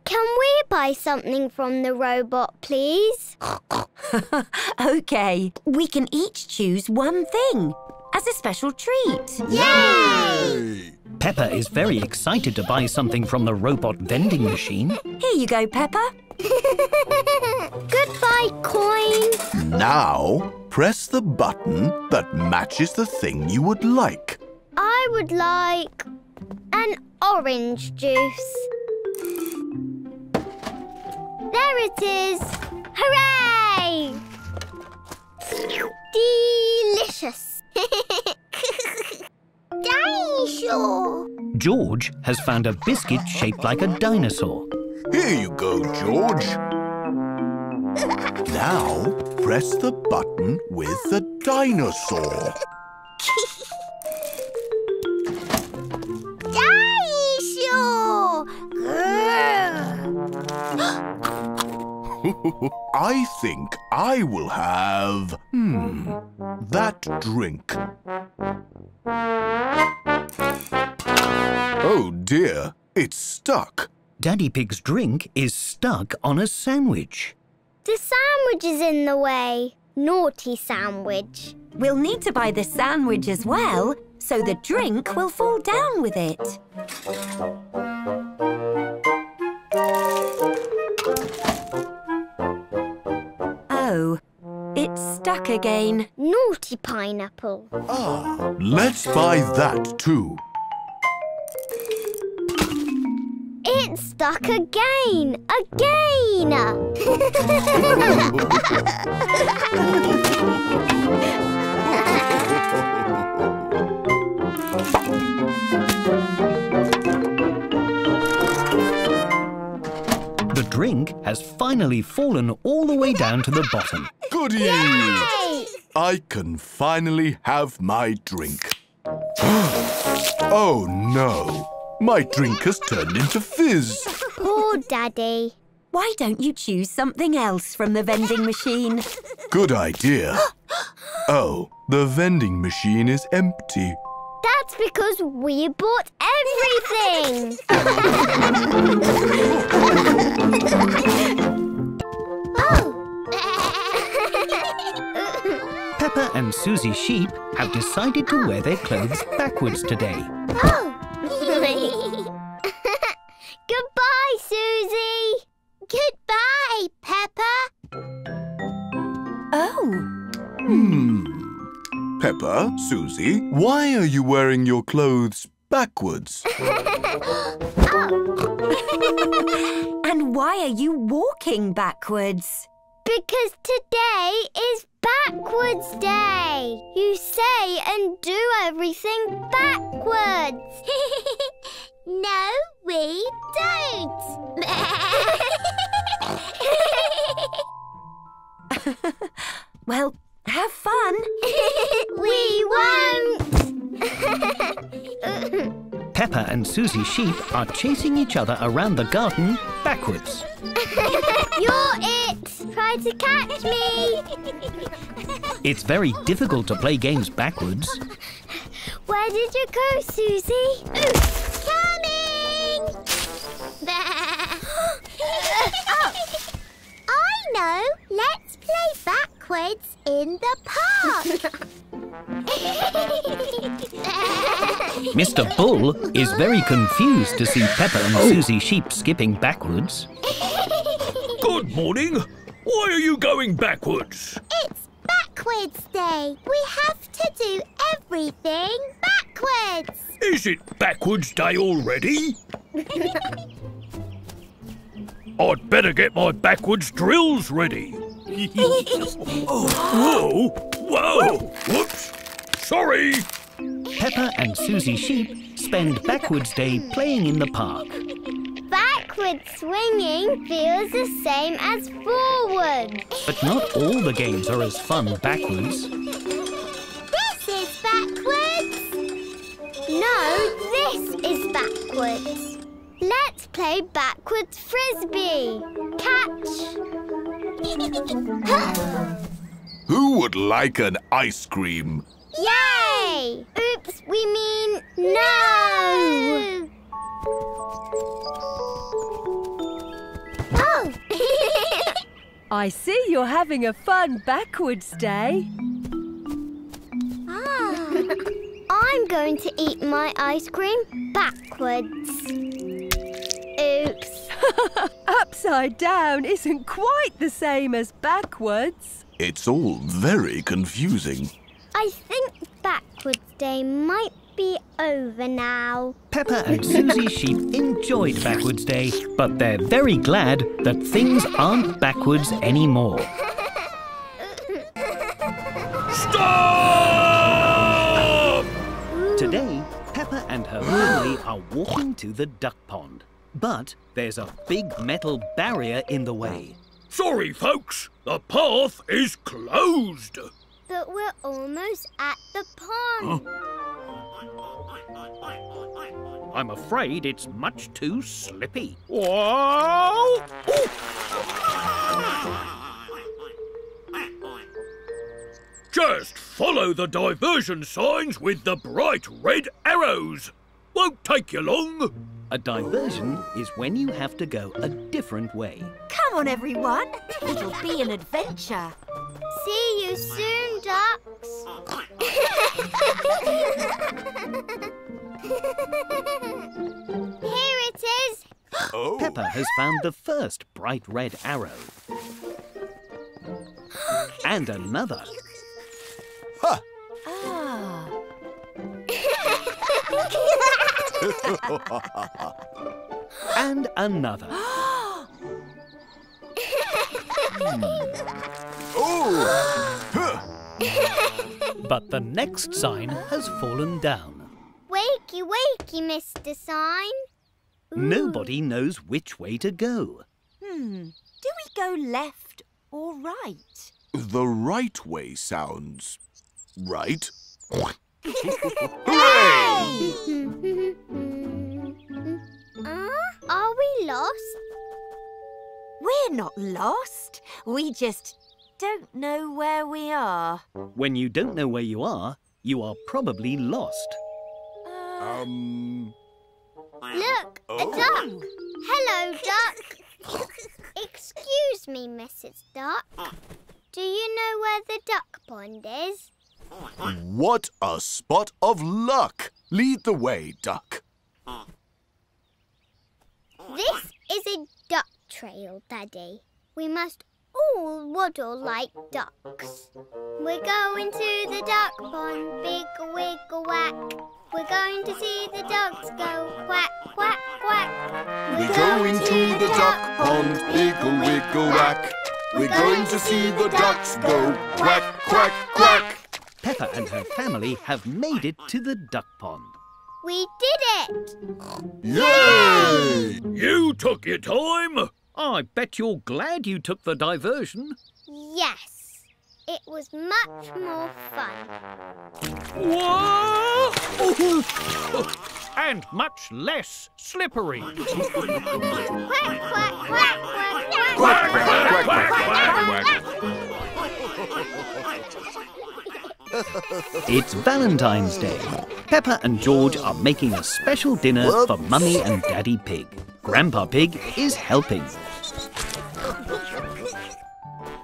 Can we buy something from the robot, please?
OK, we can each choose one thing as a special treat.
Yay!
Peppa is very excited to buy something from the robot vending machine.
Here you go, Peppa.
Goodbye, coin.
Now, press the button that matches the thing you would like.
I would like an orange juice. There it is. Hooray! Delicious. Dinosaur.
George has found a biscuit shaped like a dinosaur.
Here you go, George. Now, press the button with the dinosaur.
Dinosaur.
I think I will have, hmm, that drink. Oh dear, it's stuck.
Daddy Pig's drink is stuck on a sandwich.
The sandwich is in the way. Naughty sandwich.
We'll need to buy the sandwich as well, so the drink will fall down with it. Oh, it's stuck again.
Naughty pineapple.
Ah, let's buy that too.
It's stuck again. Again.
The drink has finally fallen all the way down to the bottom.
Goody!
Yay!
I can finally have my drink. oh no! My drink has turned into fizz.
Poor Daddy.
Why don't you choose something else from the vending machine?
Good idea. Oh, the vending machine is empty.
That's because we bought everything. oh.
Peppa and Susie Sheep have decided to wear their clothes backwards today.
oh. Goodbye, Susie. Goodbye, Peppa.
Oh,
Hmm. Peppa, Susie, why are you wearing your clothes backwards? Oh.
and why are you walking backwards?
Because today is backwards day. You say and do everything backwards. no, we don't.
Well, have fun.
we won't.
Peppa and Susie Sheep are chasing each other around the garden backwards.
You're it. Try to catch me.
It's very difficult to play games backwards.
Where did you go, Susie? Coming! oh, I know. Let's play backwards in the park.
Mr. Bull is very confused to see Peppa and oh. Susie Sheep skipping backwards.
Good morning. Why are you going backwards?
It's backwards day. We have to do everything backwards.
Is it backwards day already? I'd better get my backwards drills ready. Whoa! Whoa! Whoops! Sorry!
Peppa and Susie Sheep spend backwards day playing in the park.
Backward swinging feels the same as forward.
But not all the games are as fun backwards.
This is backwards. No, this is backwards. Let's play backwards frisbee. Catch.
Who would like an ice cream?
Yay! Oops, we mean no. Oh!
I see you're having a fun backwards day.
Ah. I'm going to eat my ice cream backwards. Oops.
Upside down isn't quite the same as backwards.
It's all very confusing.
I think backwards day might be over now.
Peppa and Susie Sheep enjoyed backwards day, but they're very glad that things aren't backwards anymore.
Stop!
Today, Peppa and her family are walking to the duck pond. But there's a big metal barrier in the way.
Sorry, folks. The path is closed.
But we're almost at the pond.
I'm afraid it's much too slippy.
Whoa! Just follow the diversion signs with the bright red arrows. Won't take you long.
A diversion is when you have to go a different way.
Come on, everyone. It'll be an adventure.
See you soon, ducks. Here it is.
Oh.
Peppa has found the first bright red arrow. and another.
Ha!
Ah.
And another.
oh! Huh.
But the next sign has fallen down.
Wakey, wakey, Mr. Sign.
Nobody knows which way to go.
Hmm. Do we go left or right?
The right way sounds right. Hooray!
uh, are we lost?
We're not lost. We just don't know where we are.
When you don't know where you are, you are probably lost.
Um.
Look, a
Oh.
duck. Hello, duck. Excuse me, Mrs. Duck. Do you know where the duck pond is?
What a spot of luck! Lead the way, duck.
This is a duck trail, Daddy. We must all waddle like ducks. We're going to the duck pond, big wiggle whack. We're going to see the ducks go quack, quack, quack.
We're going to the duck pond, wiggle, wiggle, whack. We're going to see the ducks go quack, quack, quack.
Peppa and her family have made it to the duck pond.
We did it!
Yay!
You took your time.
I bet you're glad you took the diversion.
Yes, it was much more fun.
Whoa! and much less slippery.
Quack, quack, quack, quack, quack, quack.
Quack, quack, quack, quack, quack.
It's Valentine's Day. Peppa and George are making a special dinner for Mummy and Daddy Pig. Grandpa Pig is helping.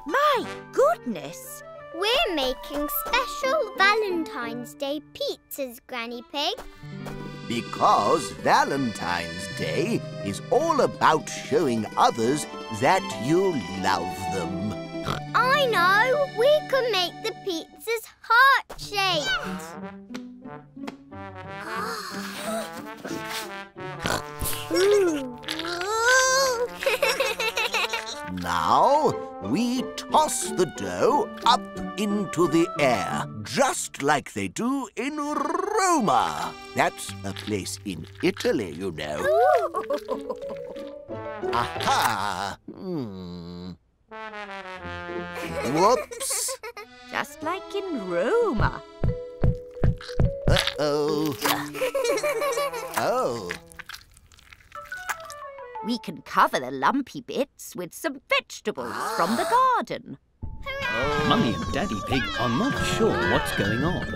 My goodness.
We're making special Valentine's Day pizzas, Granny Pig.
Because Valentine's Day is all about showing others that you love them.
I know! We can make the pizzas heart-shaped.
Now, we toss the dough up into the air, just like they do in Roma. That's a place in Italy, you know. Aha! Hmm. Whoops!
Just like in Roma.
Uh-oh. oh.
We can cover the lumpy bits with some vegetables from the garden.
Mummy and Daddy Pig are not sure what's going on.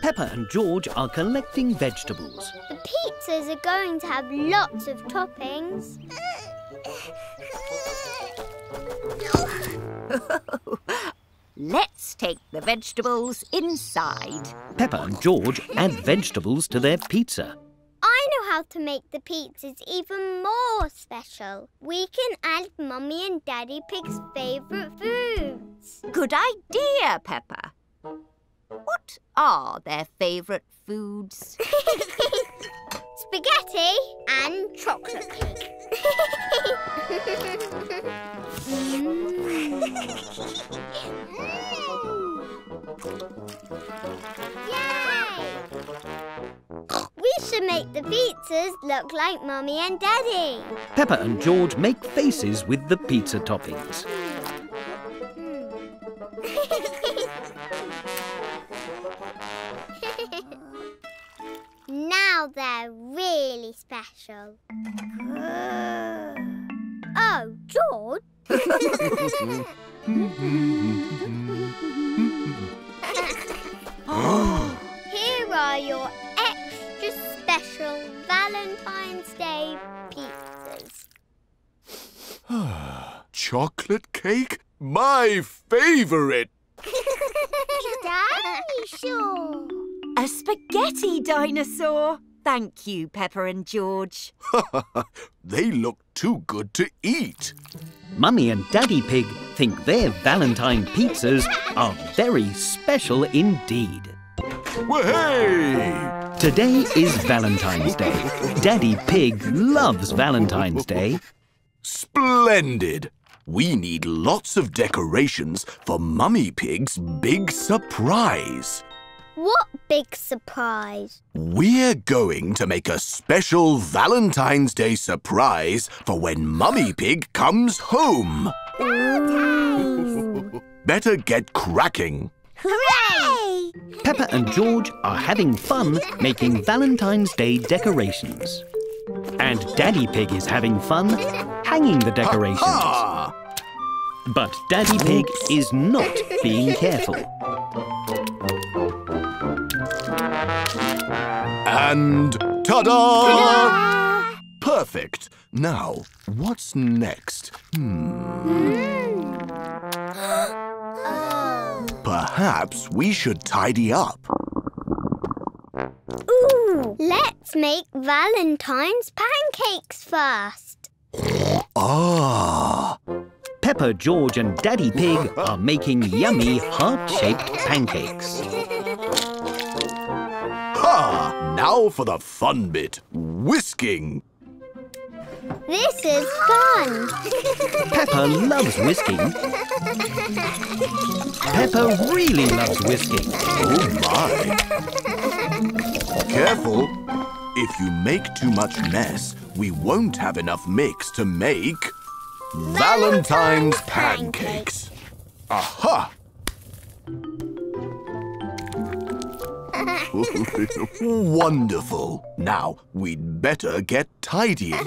Peppa and George are collecting vegetables.
The pizzas are going to have lots of toppings.
Let's take the vegetables inside.
Peppa and George add vegetables to their pizza.
I know how to make the pizzas even more special. We can add Mummy and Daddy Pig's favourite foods.
Good idea, Peppa. What are their favourite foods?
Spaghetti and chocolate cake. Yay! We should make the pizzas look like Mummy and Daddy.
Peppa and George make faces with the pizza toppings.
now they're really special. oh, George. Here are your extra special Valentine's Day pizzas.
Chocolate cake? My favourite!
Dinosaur.
A spaghetti dinosaur. Thank you, Peppa and George.
they look too good to eat.
Mummy and Daddy Pig think their Valentine pizzas are very special indeed.
Hey!
Today is Valentine's Day. Daddy Pig loves Valentine's Day.
Splendid! We need lots of decorations for Mummy Pig's big surprise.
What big surprise?
We're going to make a special Valentine's Day surprise for when Mummy Pig comes home. Better get cracking.
Hooray!
Peppa and George are having fun making Valentine's Day decorations. And Daddy Pig is having fun hanging the decorations.
Ah!
But Daddy Pig is not being careful.
And ta-da! Perfect. Now, what's next? Hmm. Perhaps we should tidy up.
Ooh, let's make Valentine's pancakes first.
Ah!
Peppa, George and Daddy Pig are making yummy heart-shaped pancakes.
Ha! Now for the fun bit. Whisking.
This is fun.
Peppa loves whisking. Peppa really loves whisking.
Oh my! Careful! If you make too much mess, we won't have enough mix to make Valentine's pancakes. Aha! Wonderful. Now we'd better get tidying.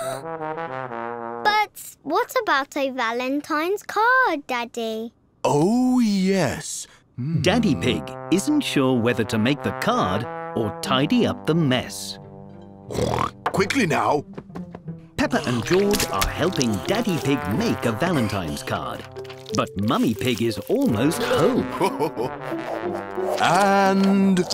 But what about a Valentine's card, Daddy?
Oh yes. Hmm.
Daddy Pig isn't sure whether to make the card or tidy up the mess.
Quickly now.
Peppa and George are helping Daddy Pig make a Valentine's card. But Mummy Pig is almost home.
and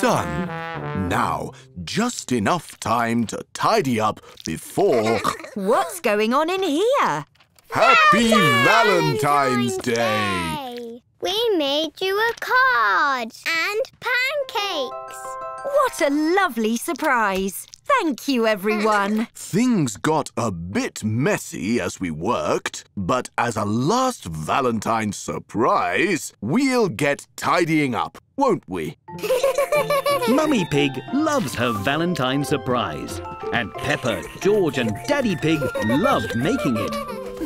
done. Now, just enough time to tidy up before
What's going on in here?
Happy Valentine's Day!
Hey, we made you a card and pancakes.
What a lovely surprise. Thank you, everyone.
Things got a bit messy as we worked, but as a last Valentine's surprise, we'll get tidying up, won't we?
Mummy Pig loves her Valentine surprise. And Peppa, George and Daddy Pig loved making it.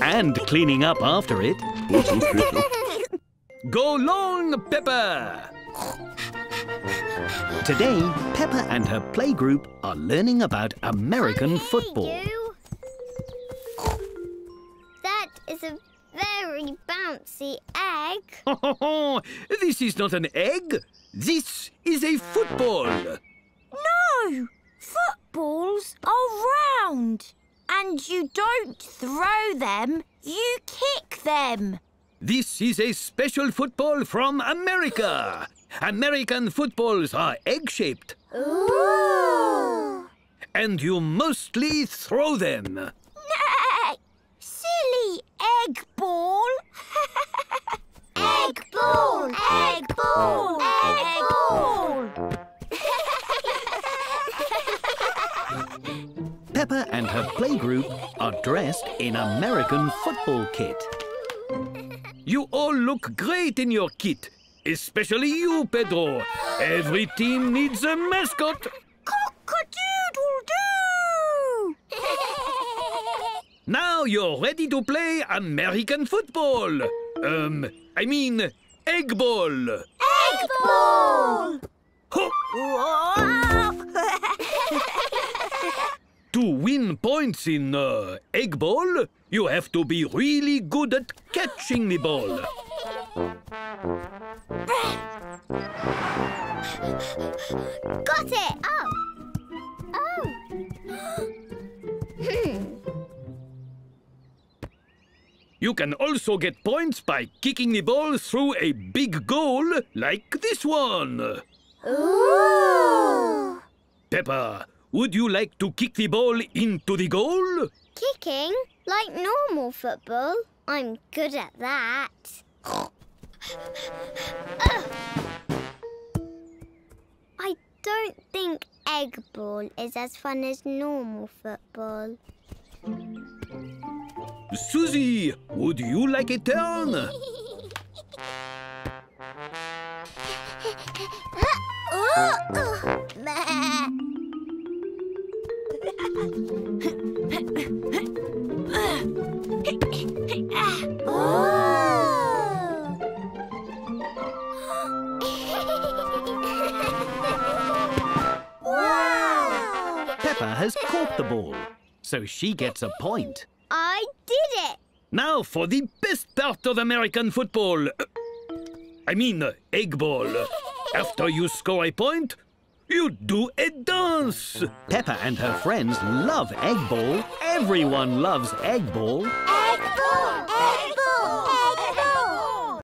And cleaning up after it. Go long, Peppa! Today, Peppa and her playgroup are learning about American football.
You. That is a very bouncy egg.
this is not an egg. This is a football.
No! Footballs are round. And you don't throw them, you kick them.
This is a special football from America. American footballs are egg-shaped. And you mostly throw them.
Silly egg ball.
Egg ball, egg ball, egg ball.
Peppa and her playgroup are dressed in American football kit. You all look great in your kit, especially you, Pedro. Every team needs a mascot.
Cock-a-doodle-doo!
Now you're ready to play American football. Um, I mean, egg ball.
Egg ball.
To win points in uh, egg ball, you have to be really good at catching the ball.
Got it. Oh. Oh. hmm.
You can also get points by kicking the ball through a big goal like this one.
Ooh.
Peppa, would you like to kick the ball into the goal?
Kicking like normal football. I'm good at that. Ugh. I don't think egg ball is as fun as normal football.
Suzy, would you like a turn?
wow!
Oh! Has caught the ball, so she gets a point.
I did it!
Now for the best part of American football. I mean, egg ball. After you score a point, you do a dance. Peppa and her friends love egg ball. Everyone loves egg ball. egg ball.